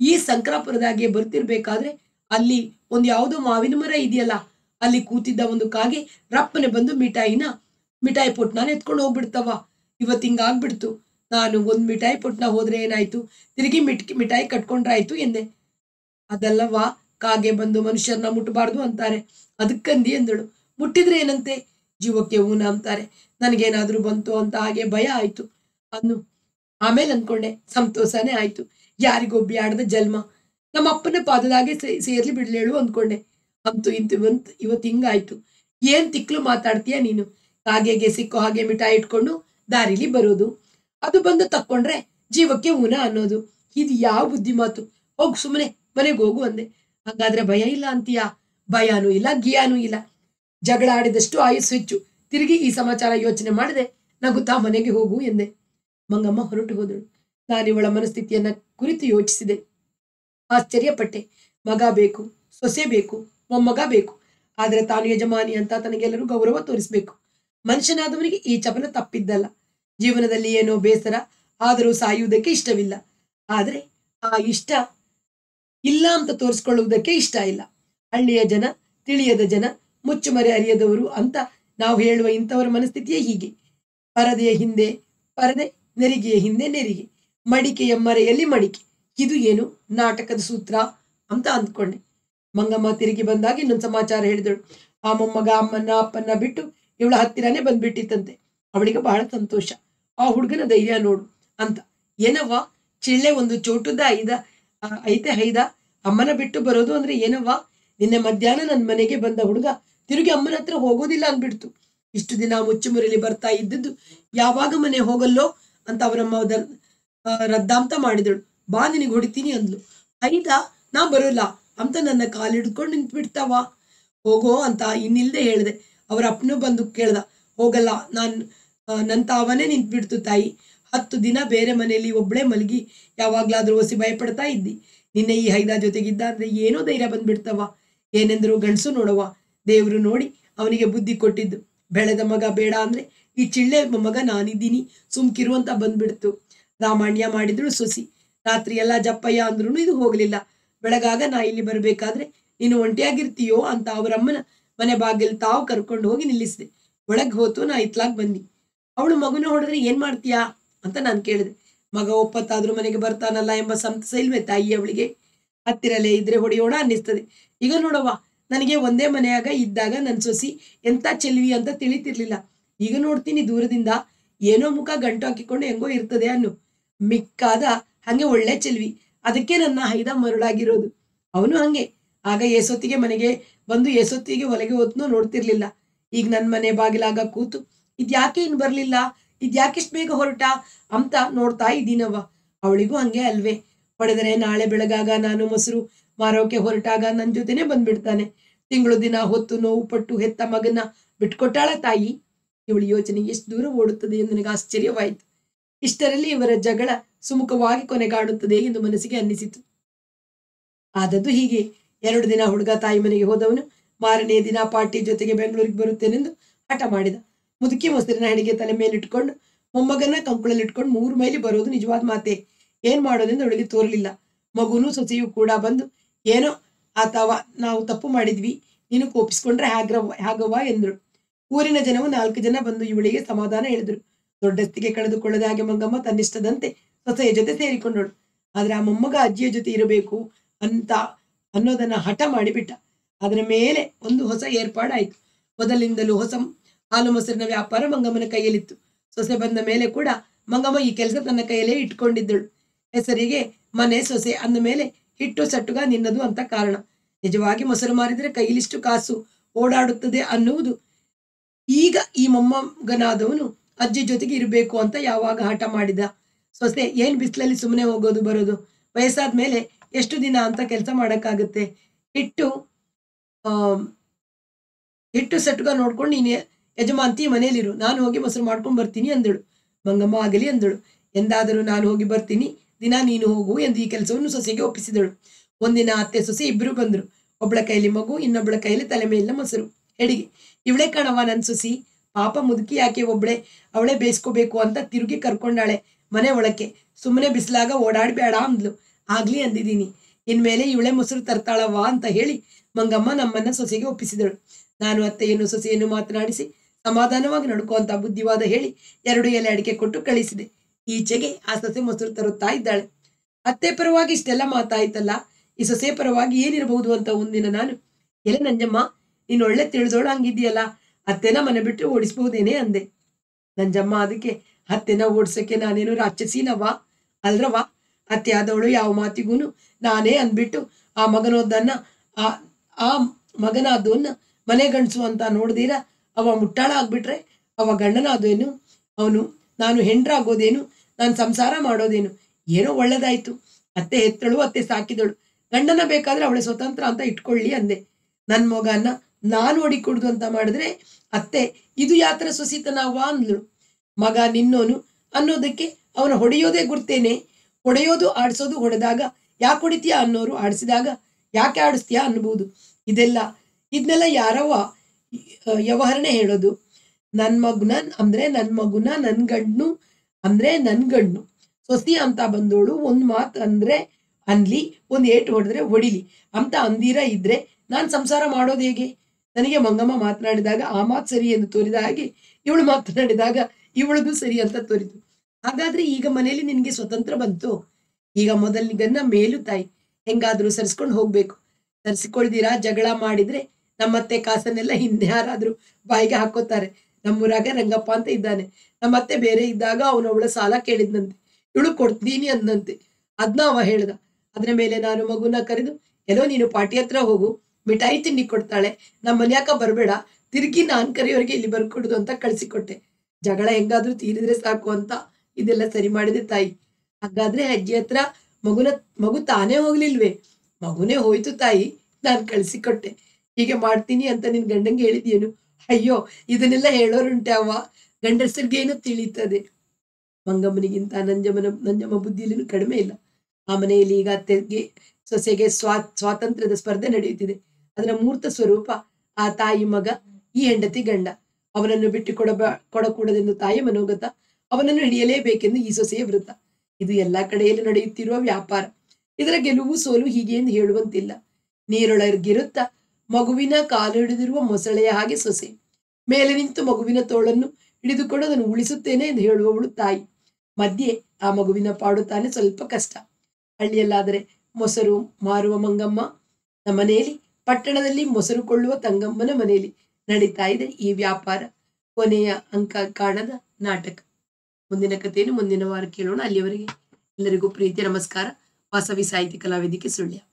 A: ಈ ಸಂಕ್ರಾಪುರದಾಗೆ ಬರ್ತಿರ್ಬೇಕಾದ್ರೆ ಅಲ್ಲಿ ಒಂದು ಯಾವುದೋ ಮಾವಿನ ಮರ ಇದೆಯಲ್ಲ, ಅಲ್ಲಿ ಕೂತಿದ್ದ ಒಂದು ಕಾಗೆ ರಪ್ಪನೆ ಬಂದು ಮಿಠಾಯಿನ, ಮಿಠಾಯಿ ಪೊಟ್ಟನ ಎತ್ಕೊಂಡು ಹೋಗ್ಬಿಡ್ತವ ಇವತ್ತು ಹಿಂಗಾಗ್ಬಿಡ್ತು. ನಾನು ಒಂದು ಮಿಠಾಯಿ ಪೊಟ್ಟನ ಹೋದ್ರೆ ಏನಾಯ್ತು? ತಿರುಗಿ ಮಿಟ್ ಮಿಠಾಯಿ ಕಟ್ಕೊಂಡ್ರಾಯ್ತು ಎಂದೆ. ಅದಲ್ಲವಾ? ಕಾಗೆ ಬಂದು ಮನುಷ್ಯರನ್ನ ಮುಟ್ಟಬಾರ್ದು ಅಂತಾರೆ. ಅದಕ್ಕಂದಿ ಎಂದಳು. ಮುಟ್ಟಿದ್ರೆ ಏನಂತೆ? ಜೀವಕ್ಕೆ ಊನ ಅಂತಾರೆ ನನಗೇನಾದ್ರೂ ಬಂತು ಅಂತ ಹಾಗೆ ಭಯ ಆಯ್ತು. ಅನ್ನು ಆಮೇಲೆ ಅನ್ಕೊಂಡೆ ಸಂತೋಷನೇ ಆಯ್ತು. ಯಾರಿಗೊಬ್ಬಿ ಆಡದ ಜನ್ಮ. ನಮ್ಮ ಅಪ್ಪನ ಪಾದದಾಗೆ ಸೇರ್ಲಿ ಬಿಡ್ಲೇಳು ಅಂದ್ಕೊಂಡೆ. ಅಂತೂ ಇಂತು ಇವತ್ತು ಇವತ್ತು ಹಿಂಗಾಯ್ತು. ಏನ್ ತಿಕ್ಲು ಮಾತಾಡ್ತೀಯ ನೀನು? ಕಾಗೆಗೆ ಸಿಕ್ಕೋ ಹಾಗೆ ಮಿಠಾಯಿ ಇಟ್ಕೊಂಡು ದಾರಿಲಿ ಬರೋದು. ಅದು ಬಂದು ತಕ್ಕೊಂಡ್ರೆ ಜೀವಕ್ಕೆ ಊನ ಅನ್ನೋದು. ಇದು ಯಾವ ಬುದ್ಧಿ ಮಾತು? ಹೋಗ್ ಸುಮ್ಮನೆ ಮನೆಗೆ ಹೋಗು ಅಂದೆ. ಹಾಗಾದ್ರೆ ಭಯ ಇಲ್ಲ ಅಂತೀಯಾ? ಭಯಾನೂ ಇಲ್ಲ, ಗಿಯಾನೂ ಇಲ್ಲ. ಜಗಳ ಆಡಿದಷ್ಟು ಆಯುಸ್ ಹೆಚ್ಚು ತಿರುಗಿ ಈ ಸಮಾಚಾರ ಯೋಚನೆ ಮಾಡಿದೆ ನಗುತ್ತಾ ಮನೆಗೆ ಹೋಗು ಎಂದೆ. ಮಂಗಮ್ಮ ಹೊರಟು ಹೋದಳು. ನಾನಿವಳ ಮನಸ್ಥಿತಿಯನ್ನ ಕುರಿತು ಯೋಚಿಸಿದೆ. ಆಶ್ಚರ್ಯಪಟ್ಟೆ. ಮಗ ಬೇಕು, ಸೊಸೆ ಬೇಕು, ಮೊಮ್ಮಗ ಬೇಕು. ಆದ್ರೆ ತಾನು ಯಜಮಾನಿ ಅಂತ ತನಗೆಲ್ಲರೂ ಗೌರವ ತೋರಿಸ್ಬೇಕು. ಮನುಷ್ಯನಾದವನಿಗೆ ಈ ಚಪಲ ತಪ್ಪಿದ್ದಲ್ಲ. ಜೀವನದಲ್ಲಿ ಏನೋ ಬೇಸರ, ಆದರೂ ಸಾಯುವುದಕ್ಕೆ ಇಷ್ಟವಿಲ್ಲ. ಆದ್ರೆ ಆ ಇಷ್ಟ ಇಲ್ಲ ಅಂತ ತೋರಿಸ್ಕೊಳ್ಳುವುದಕ್ಕೆ ಇಷ್ಟ ಇಲ್ಲ. ಹಳ್ಳಿಯ ಜನ, ತಿಳಿಯದ ಜನ, ಮುಚ್ಚುಮರೆ ಅರಿಯದವರು ಅಂತ ನಾವು ಹೇಳುವ ಇಂಥವರ ಮನಸ್ಥಿತಿಯೇ ಹೀಗೆ. ಪರದೆಯ ಹಿಂದೆ ಪರದೆ, ನೆರಿಗೆಯ ಹಿಂದೆ ನೆರಿಗೆ. ಮಡಿಕೆಯ ಮರೆಯಲ್ಲಿ ಮಡಿಕೆ. ಇದು ಏನು? ನಾಟಕದ ಸೂತ್ರ ಅಂತ ಅಂದ್ಕೊಂಡೆ. ಮಂಗಮ್ಮ ತಿರುಗಿ ಬಂದಾಗ ಇನ್ನೊಂದು ಸಮಾಚಾರ ಹೇಳಿದಳು. ಆ ಮೊಮ್ಮಗ ಅಮ್ಮನ ಅಪ್ಪನ್ನ ಬಿಟ್ಟು ಇವಳ ಹತ್ತಿರನೇ ಬಂದ್ಬಿಟ್ಟಿತ್ತಂತೆ. ಅವಳಿಗೆ ಬಹಳ ಸಂತೋಷ. ಆ ಹುಡುಗನ ಧೈರ್ಯ ನೋಡು ಅಂತ. ಏನವ್ವ? ಚಿಳ್ಳೆ ಒಂದು ಚೋಟುದ ಐದ ಐತೆ ಹೈದ? ಅಮ್ಮನ ಬಿಟ್ಟು ಬರೋದು ಅಂದ್ರೆ ಏನವ್ವ? ನಿನ್ನೆ ಮಧ್ಯಾಹ್ನ ನನ್ನ ಮನೆಗೆ ಬಂದ ಹುಡುಗ ತಿರುಗಿ ಅಮ್ಮನ ಹತ್ರ ಹೋಗೋದಿಲ್ಲ ಅಂದ್ಬಿಡ್ತು ಇಷ್ಟು ದಿನ ಮುಚ್ಚುಮುರಿಲಿ ಬರ್ತಾ ಇದ್ದದ್ದು ಯಾವಾಗ ಮನೆ ಹೋಗಲ್ಲೋ ಅಂತ ಅವರಮ್ಮ ರದ್ದಾಂತ ಮಾಡಿದಳು. ಬಾ ನಿನಗೆ ಹೊಡಿತೀನಿ ಅಂದ್ಲು. ಐದ ನಾ ಬರೋಲ್ಲ. ಅಂತ ನನ್ನ ಕಾಲು ಹಿಡ್ಕೊಂಡು ನಿಂತು ಬಿಡ್ತಾವ ಹೋಗೋ ಅಂತ ಇನ್ನಿಲ್ದೆ ಹೇಳ್ದೆ. ಅವರ ಅಪ್ಪನೂ ಬಂದು ಕೇಳ್ದ. ಹೋಗಲ್ಲ, ನಾನ್ ನನ್ ತಾವನೇ ನಿಂತು ಬಿಡ್ತು ತಾಯಿ. ಹತ್ತು ದಿನ ಬೇರೆ ಮನೆಯಲ್ಲಿ ಒಬ್ಳೆ ಮಲಗಿ ಯಾವಾಗ್ಲಾದ್ರೂ ಒಸಿ ಭಯಪಡ್ತಾ ಇದ್ದಿ. ನಿನ್ನೆ ಈ ಹೈದ ಜೊತೆಗಿದ್ದ ಅಂದ್ರೆ ಏನೋ ಧೈರ್ಯ ಬಂದ್ಬಿಡ್ತವ. ಏನೆಂದ್ರು ಗಂಡಸು ನೋಡವ ದೇವ್ರು ನೋಡಿ ಅವನಿಗೆ ಬುದ್ಧಿ ಕೊಟ್ಟಿದ್ದು. ಬೆಳೆದ ಮಗ ಬೇಡ ಅಂದ್ರೆ ಈ ಚಿಳ್ಳೆ ಮಗ ನಾನಿದ್ದೀನಿ. ಸುಮ್ಕಿರು ಅಂತ ಬಂದ್ಬಿಡ್ತು. ರಾಮಾಣ್ಯ ಮಾಡಿದ್ರು ಸೊಸಿ. ರಾತ್ರಿ ಎಲ್ಲ ಜಪ್ಪಯ್ಯ ಅಂದ್ರೂ ಇದು ಹೋಗ್ಲಿಲ್ಲ. ಬೆಳಗಾಗ ನಾ ಇಲ್ಲಿ ಬರ್ಬೇಕಾದ್ರೆ ನೀನು ಒಂಟಿಯಾಗಿರ್ತೀಯೋ ಅಂತ ಅವರಮ್ಮನ ಮನೆ ಬಾಗಿಲು ತಾವು ಕರ್ಕೊಂಡು ಹೋಗಿ ನಿಲ್ಲಿಸಿದೆ. ಒಳಗ್ ಹೋತು ನಾ ಇತ್ಲಾಗ್ ಬಂದಿ ಅವಳು ಮಗುನ ಹೊಡೆದ್ರೆ ಏನ್ ಮಾಡ್ತೀಯಾ? ಅಂತ ನಾನು ಕೇಳಿದೆ. ಮಗ ಒಪ್ಪತ್ತಾದ್ರೂ ಮನೆಗೆ ಬರ್ತಾನಲ್ಲ ಎಂಬ ಸಂತಸ ಇಲ್ವೇ ತಾಯಿ ಅವಳಿಗೆ, ಹತ್ತಿರಲೇ ಇದ್ರೆ ಹೊಡೆಯೋಣ ಅನ್ನಿಸ್ತದೆ. ಈಗ ನೋಡವ್ವ, ನನಗೆ ಒಂದೇ ಮನೆಯಾಗ ಇದ್ದಾಗ ನನ್ ಸೊಸಿ ಎಂತ ಚೆಲ್ವಿ ಅಂತ ತಿಳಿತಿರ್ಲಿಲ್ಲ. ಈಗ ನೋಡ್ತೀನಿ ದೂರದಿಂದ ಏನೋ ಮುಖ ಗಂಟು ಹಾಕಿಕೊಂಡು ಹೆಂಗೋ ಇರ್ತದೆ ಅನ್ನು. ಮಿಕ್ಕಾದ ಹಂಗೆ ಒಳ್ಳೆ ಚೆಲ್ವಿ. ಅದಕ್ಕೆ ನನ್ನ ಹೈದ ಮರುಳಾಗಿರೋದು. ಅವನು ಹಂಗೆ. ಆಗ ಏಸೊತ್ತಿಗೆ ಮನೆಗೆ ಬಂದು ಏಸೊತ್ತಿಗೆ ಹೊಲಗೆ ಹೊತ್ತು ನೋಡ್ತಿರ್ಲಿಲ್ಲ. ಈಗ ನನ್ ಮನೆ ಬಾಗಿಲಾಗ ಕೂತು, ಇದ್ಯಾಕೆ ಇನ್ ಬರ್ಲಿಲ್ಲ? ಇದ್ಯಾಕೆ ಇಷ್ಟ್ ಬೇಗ ಹೊರಟ? ಅಂತ ನೋಡ್ತಾ ಇದ್ದೀನವ್ವ ಅವಳಿಗೂ ಹಂಗೆ ಅಲ್ವೇ. ಹೊಡೆದರೆ ನಾಳೆ ಬೆಳಗಾಗ ನಾನು ಮೊಸರು ಮಾರೋಕೆ ಹೊರಟಾಗ ನನ್ನ ಜೊತೆನೆ ಬಂದ್ಬಿಡ್ತಾನೆ. ತಿಂಗಳು ದಿನ ಹೊತ್ತು ನೋವು ಪಟ್ಟು ಹೆತ್ತ ಮಗನ ಬಿಟ್ಕೊಟ್ಟಾಳ ತಾಯಿ. ಇವಳ ಯೋಚನೆ ಎಷ್ಟು ದೂರ ಓಡುತ್ತದೆ ಎಂದು ನನಗೆ ಆಶ್ಚರ್ಯವಾಯಿತು. ಇಷ್ಟರಲ್ಲಿ ಇವರ ಜಗಳ ಸುಮುಖವಾಗಿ ಕೊನೆಗಾಣುತ್ತದೆ ಎಂದು ಮನಸ್ಸಿಗೆ ಅನ್ನಿಸಿತು. ಆದದ್ದು ಹೀಗೆ. ಎರಡು ದಿನ ಹುಡುಗ ತಾಯಿ ಮನೆಗೆ ಹೋದವನು ಮಾರನೇ ದಿನ ಪಾರ್ಟಿ ಜೊತೆಗೆ ಬೆಂಗಳೂರಿಗೆ ಬರುತ್ತೇನೆಂದು ಹಠ ಮಾಡಿದ. ಮುದುಕಿ ಮೊಸರಿನ ಹೆಣಿಗೆ ತಲೆ ಮೇಲಿಟ್ಕೊಂಡು ಮೊಮ್ಮಗನ ಕಂಕುಳಲ್ಲಿ ಇಟ್ಕೊಂಡು ಮೂರು ಮೈಲಿ ಬರೋದು ನಿಜವಾದ ಮಾತೆ. ಏನ್ ಮಾಡೋದೆಂದು ಅವಳಿಗೆ ತೋರಲಿಲ್ಲ. ಮಗುನೂ ಸೊಸೆಯು ಕೂಡ ಬಂದು, ಏನೋ ಆತವ ನಾವು ತಪ್ಪು ಮಾಡಿದ್ವಿ, ನೀನು ಕೋಪಿಸ್ಕೊಂಡ್ರೆ ಹಾಗ್ರವ, ಹಾಗವ್ವ ಎಂದ್ರು. ಊರಿನ ಜನವು ನಾಲ್ಕು ಜನ ಬಂದು ಇವಳಿಗೆ ಸಮಾಧಾನ ಹೇಳಿದ್ರು. ದೊಡ್ಡಸ್ತಿಗೆ ಕಳೆದುಕೊಳ್ಳದ ಹಾಗೆ ಮಂಗಮ್ಮ ತನ್ನಿಷ್ಟದಂತೆ ಸೊಸೆಯ ಜೊತೆ ಸೇರಿಕೊಂಡಳು. ಆದ್ರೆ ಆ ಮೊಮ್ಮಗ ಅಜ್ಜಿಯ ಜೊತೆ ಇರಬೇಕು ಅಂತ ಅನ್ನೋದನ್ನ ಹಠ ಮಾಡಿಬಿಟ್ಟ. ಅದರ ಮೇಲೆ ಒಂದು ಹೊಸ ಏರ್ಪಾಡಾಯಿತು. ಮೊದಲಿಂದಲೂ ಹೊಸ ಹಾಲು ಮೊಸರಿನ ವ್ಯಾಪಾರ ಮಂಗಮ್ಮನ ಕೈಯಲ್ಲಿತ್ತು. ಸೊಸೆ ಬಂದ ಮೇಲೆ ಕೂಡ ಮಂಗಮ್ಮ ಈ ಕೆಲಸ ತನ್ನ ಕೈಯಲ್ಲೇ ಇಟ್ಕೊಂಡಿದ್ದಳು. ಹೆಸರಿಗೆ ಮನೆ ಸೊಸೆ ಅಂದ ಮೇಲೆ ಹಿಟ್ಟು ಸಟ್ಟುಗ ನಿನ್ನದು ಅಂತ ಕಾರಣ. ನಿಜವಾಗಿ ಮೊಸರು ಮಾರಿದ್ರೆ ಕೈಲಿಷ್ಟು ಕಾಸು ಓಡಾಡುತ್ತದೆ ಅನ್ನುವುದು. ಈಗ ಈ ಮೊಮ್ಮಗನಾದವನು ಅಜ್ಜಿ ಜೊತೆಗೆ ಇರಬೇಕು ಅಂತ ಯಾವಾಗ ಹಠ ಮಾಡಿದ? ಸೊಸೆ ಏನ್ ಬಿಸಿಲಲ್ಲಿ ಸುಮ್ಮನೆ ಹೋಗೋದು ಬರೋದು? ವಯಸ್ಸಾದ ಮೇಲೆ ಎಷ್ಟು ದಿನ ಅಂತ ಕೆಲಸ ಮಾಡಕ್ಕಾಗುತ್ತೆ? ಹಿಟ್ಟು ಹಿಟ್ಟು ಸಟ್ಟುಗ ನೋಡ್ಕೊಂಡು ನೀನು ಯಜಮಾಂತಿ ಮನೇಲಿರು ನಾನು ಹೋಗಿ ಮೊಸರು ಮಾಡ್ಕೊಂಡು ಬರ್ತೀನಿ ಅಂದಳು. ಮಂಗಮ್ಮ ಆಗಲಿ ಅಂದಳು. ಎಂದಾದರೂ ನಾನು ಹೋಗಿ ಬರ್ತೀನಿ, ದಿನ ನೀನು ಹೋಗು ಎಂದು ಈ ಕೆಲಸವನ್ನು ಸೊಸೆಗೆ ಒಪ್ಪಿಸಿದಳು. ಒಂದಿನ ಅತ್ತೆ ಸೊಸೆ ಇಬ್ರು ಬಂದರು. ಒಬ್ಬಳ ಕೈಲಿ ಮಗು, ಇನ್ನೊಬ್ಬಳ ಕೈಲಿ ತಲೆ ಮೇಲಿನ ಮೊಸರು. ಹೆಡಿಗೆ, ಇವಳೆ ಕಣವ ನನ್ನ ಸೊಸಿ. ಪಾಪ ಮುದುಕಿ ಯಾಕೆ ಒಬ್ಳೆ? ಅವಳೇ ಬೇಯಿಸ್ಕೋಬೇಕು ಅಂತ ತಿರುಗಿ ಕರ್ಕೊಂಡಾಳೆ ಮನೆ ಒಳಕ್ಕೆ. ಸುಮ್ಮನೆ ಬಿಸಿಲಾಗ ಓಡಾಡಬೇಡ ಅಂದ್ಲು. ಆಗ್ಲಿ ಅಂದಿದ್ದೀನಿ. ಇನ್ಮೇಲೆ ಇವಳೆ ಮೊಸರು ತರ್ತಾಳವ್ವ ಅಂತ ಹೇಳಿ ಮಂಗಮ್ಮ ನಮ್ಮನ್ನ ಸೊಸೆಗೆ ಒಪ್ಪಿಸಿದಳು. ನಾನು ಅತ್ತೆಯನ್ನು, ಸೊಸೆಯನ್ನು ಮಾತನಾಡಿಸಿ ಸಮಾಧಾನವಾಗಿ ನಡುಕುವಂತ ಬುದ್ಧಿವಾದ ಹೇಳಿ ಎರಡು ಎಲೆ ಅಡಿಕೆ ಕೊಟ್ಟು ಕಳಿಸಿದೆ. ಈಚೆಗೆ ಆ ಸೊಸೆ ಮೊಸರು ತರುತ್ತಾ ಇದ್ದಾಳೆ. ಅತ್ತೆ ಪರವಾಗಿ ಇಷ್ಟೆಲ್ಲ ಮಾತಾಯ್ತಲ್ಲ, ಈ ಸೊಸೆ ಪರವಾಗಿ ಏನಿರಬಹುದು ಅಂತ ಒಂದಿನ ನಾನು. ಎಲೆ ನಂಜಮ್ಮ, ನೀನು ಒಳ್ಳೆ ತಿಳಿದೋಳು ಹಂಗಿದ್ಯಲ್ಲ ಅತ್ತೆನ ಮನೆ ಬಿಟ್ಟು ಓಡಿಸ್ಬಹುದೇನೆ ಅಂದೆ. ನಂಜಮ್ಮ ಅದಕ್ಕೆ, ಅತ್ತೆನ ಓಡಿಸಕ್ಕೆ ನಾನೇನು ರಾಕ್ಷಸಿನವ ಅಲ್ರವ ಅತ್ತೆ ಆದವಳು ಯಾವ ಮಾತಿಗೂನು ನಾನೇ ಅಂದ್ಬಿಟ್ಟು ಆ ಮಗನೋದನ್ನ ಆ ಆ ಮಗನಾದವನ್ನ ಮನೆ ಗಂಡಸು ಅಂತ ನೋಡ್ದಿರ? ಅವ ಮುಟ್ಟಾಳ ಆಗ್ಬಿಟ್ರೆ ಅವ ಗಂಡನಾದೇನು ಅವನು, ನಾನು ಹೆಂಡ್ರಾಗೋದೇನು? ನಾನು ಸಂಸಾರ ಮಾಡೋದೇನು? ಏನೋ ಒಳ್ಳೇದಾಯ್ತು. ಅತ್ತೆ ಹೆತ್ತಳು, ಅತ್ತೆ ಸಾಕಿದಳು. ಗಂಡನ ಬೇಕಾದ್ರೆ ಅವಳೆ ಸ್ವತಂತ್ರ ಅಂತ ಇಟ್ಕೊಳ್ಳಿ ಅಂದೆ. ನನ್ ಮಗನ ನಾನು ಹೊಡಿಕೊಡ್ದು ಅಂತ ಮಾಡಿದ್ರೆ, ಅತ್ತೆ, ಇದು ಯಾತ್ರ ಸುಸಿತನವ ಅಂದ್ಲು ಮಗ ನಿನ್ನೋನು ಅನ್ನೋದಕ್ಕೆ ಅವನ ಹೊಡೆಯೋದೇ ಗುರ್ತೇನೆ. ಹೊಡೆಯೋದು ಆಡಿಸೋದು ಹೊಡೆದಾಗ ಯಾಕೆ ಹೊಡಿತೀಯಾ ಅನ್ನೋರು ಆಡಿಸಿದಾಗ ಯಾಕೆ ಆಡಿಸ್ತೀಯಾ ಅನ್ಬೋದು ಇದೆಲ್ಲ ಇದನ್ನೆಲ್ಲ ಯಾರವ ವ್ಯವಹರಣೆ ಹೇಳೋದು. ನನ್ ಮಗುನ, ಅಂದ್ರೆ ನನ್ ಮಗುನ, ನನ್ ಗಂಡ್ನು, ಅಂದ್ರೆ ನನ್ ಗಂಡ್ನು. ಸೊಸಿ ಅಂತ ಬಂದೋಳು, ಒಂದ್ ಮಾತ್ ಅಂದ್ರೆ ಅನ್ಲಿ, ಒಂದ್ ಏಟು ಹೊಡೆದ್ರೆ ಹೊಡಿಲಿ. ಅಂತ ಅಂದಿರ ಇದ್ರೆ ನಾನ್ ಸಂಸಾರ ಮಾಡೋದು ಹೇಗೆ? ನನಗೆ ಮಂಗಮ್ಮ ಮಾತನಾಡಿದಾಗ ಆ ಮಾತು ಸರಿ ಎಂದು ತೋರಿದ ಹಾಗೆ ಇವಳು ಮಾತನಾಡಿದಾಗ ಇವಳದು ಸರಿ ಅಂತ ತೋರಿತು. ಹಾಗಾದ್ರೆ ಈಗ ಮನೆಯಲ್ಲಿ ನಿನ್ಗೆ ಸ್ವತಂತ್ರ ಬಂತು? ಈಗ ಮೊದಲಿಗನ್ನ ಮೇಲು ತಾಯಿ, ಹೆಂಗಾದ್ರೂ ಸರಿಸ್ಕೊಂಡು ಹೋಗ್ಬೇಕು. ಸರಿಸಿಕೊಳ್ದಿರಾ ಜಗಳ ಮಾಡಿದ್ರೆ ನಮ್ಮತ್ತೆ ಕಾಸನ್ನೆಲ್ಲ ಹಿಂದೆ ಯಾರಾದ್ರೂ ಬಾಯಿಗೆ ಹಾಕೋತಾರೆ. ನಮ್ಮೂರಾಗ ರಂಗಪ್ಪ ಅಂತ ಇದ್ದಾನೆ. ನಮ್ಮತ್ತೆ ಬೇರೆ ಇದ್ದಾಗ ಅವನು ಅವಳ ಸಾಲ ಕೇಳಿದ್ನಂತೆ. ಇವಳು ಕೊಡ್ತೀನಿ ಅಂದಂತೆ ಅದ್ನ ಅವ ಹೇಳ್ದ. ಅದ್ರ ಮೇಲೆ ನಾನು ಮಗುನ ಕರೆದು, ಎಲ್ಲೋ ನೀನು ಪಾಟಿ ಹತ್ರ ಹೋಗು. ಮಿಠಾಯಿ ತಿಂಡಿ ಕೊಡ್ತಾಳೆ. ನಮ್ಮ ಮನ್ಯಾಕ ಬರಬೇಡ? ತಿರುಗಿ ನಾನ್ ಕರೆಯೋರಿಗೆ ಇಲ್ಲಿ ಬರ್ಕೊಡುದು ಅಂತ ಕಳ್ಸಿಕೊಟ್ಟೆ. ಜಗಳ ಹೆಂಗಾದ್ರೂ ತೀರಿದ್ರೆ ಸಾಕು ಅಂತ ಇದೆಲ್ಲ ಸರಿ ಮಾಡಿದೆ ತಾಯಿ. ಹಾಗಾದ್ರೆ ಅಜ್ಜಿ ಹತ್ರ ಮಗುನ, ಮಗು ತಾನೇ ಹೋಗ್ಲಿಲ್ವೇ? ಮಗುನೇ ಹೋಯ್ತು ತಾಯಿ. ನಾನ್ ಕಳ್ಸಿಕೊಟ್ಟೆ. ಹೀಗೆ ಮಾಡ್ತೀನಿ ಅಂತ ನಿನ್ ಗಂಡಂಗೆ ಹೇಳಿದ್ಯೇನು? ಅಯ್ಯೋ, ಇದನ್ನೆಲ್ಲ ಹೇಳೋರುಂಟೆ ಅವ ಗಂಡಸರಿಗೇನು ತಿಳಿತದೆ ಮಂಗಮ್ಮನಿಗಿಂತ ನಂಜಮ್ಮನ ನಂಜಮ್ಮ ಬುದ್ಧಿಯಲ್ಲಿ ಕಡಿಮೆ ಇಲ್ಲ. ಆ ಮನೆಯಲ್ಲಿ ಈಗ ಅತ್ತೆಗೆ, ಸೊಸೆಗೆ ಸ್ವಾ, ಸ್ವಾತಂತ್ರ್ಯದ ಸ್ಪರ್ಧೆ ನಡೆಯುತ್ತಿದೆ. ಅದರ ಮೂರ್ತ ಸ್ವರೂಪ ಆ ತಾಯಿ ಮಗ, ಈ ಹೆಂಡತಿ ಗಂಡ. ಅವನನ್ನು ಬಿಟ್ಟು ಕೊಡಬ ಕೊಡಕೂಡದೆಂದು ತಾಯಿ ಮನೋಗತ, ಅವನನ್ನು ಹಿಡಿಯಲೇಬೇಕೆಂದು ಈ ಸೊಸೆಯ ವೃತ್ತ ಇದು ಎಲ್ಲಾ ಕಡೆಯಲ್ಲಿ ನಡೆಯುತ್ತಿರುವ ವ್ಯಾಪಾರ. ಇದರ ಗೆಲುವು ಸೋಲು ಹೀಗೆ ಎಂದು ಹೇಳುವಂತಿಲ್ಲ. ನೀರೊಳಗಿರುತ್ತ ಮಗುವಿನ ಕಾಲು ಹಿಡಿದಿರುವ ಮೊಸಳೆಯ ಹಾಗೆ ಸೊಸೆ. ಮೇಲೆ ನಿಂತು ಮಗುವಿನ ತೋಳನ್ನು ಹಿಡಿದುಕೊಂಡು ಅದನ್ನು ಉಳಿಸುತ್ತೇನೆ ಎಂದು ಹೇಳುವವಳು ತಾಯಿ. ಮಧ್ಯೆ ಆ ಮಗುವಿನ ಪಾಡು ಸ್ವಲ್ಪ ಕಷ್ಟ. ಹಳ್ಳಿಯಲ್ಲಾದರೆ ಮೊಸರು ಮಾರುವ ಮಂಗಮ್ಮ. ಮನೆಯಲ್ಲಿ ಪಟ್ಟಣದಲ್ಲಿ ಮೊಸರು ಕೊಳ್ಳುವ ತಂಗಮ್ಮನ ಮನೆಯಲ್ಲಿ ನಡೀತಾ ಇದೆ ಈ ವ್ಯಾಪಾರ. ಕೊನೆಯ ಅಂಕ ಕಾಣದ ನಾಟಕ. ಮುಂದಿನ ಕಥೆಯನ್ನು ಮುಂದಿನ ವಾರ ಕೇಳೋಣ. ಅಲ್ಲಿಯವರೆಗೆ ಎಲ್ಲರಿಗೂ ಪ್ರೀತಿ ನಮಸ್ಕಾರ. ವಾಸವಿ ಸಾಹಿತ್ಯ ಕಲಾವೇದಿಕೆ ಸುಳ್ಯ.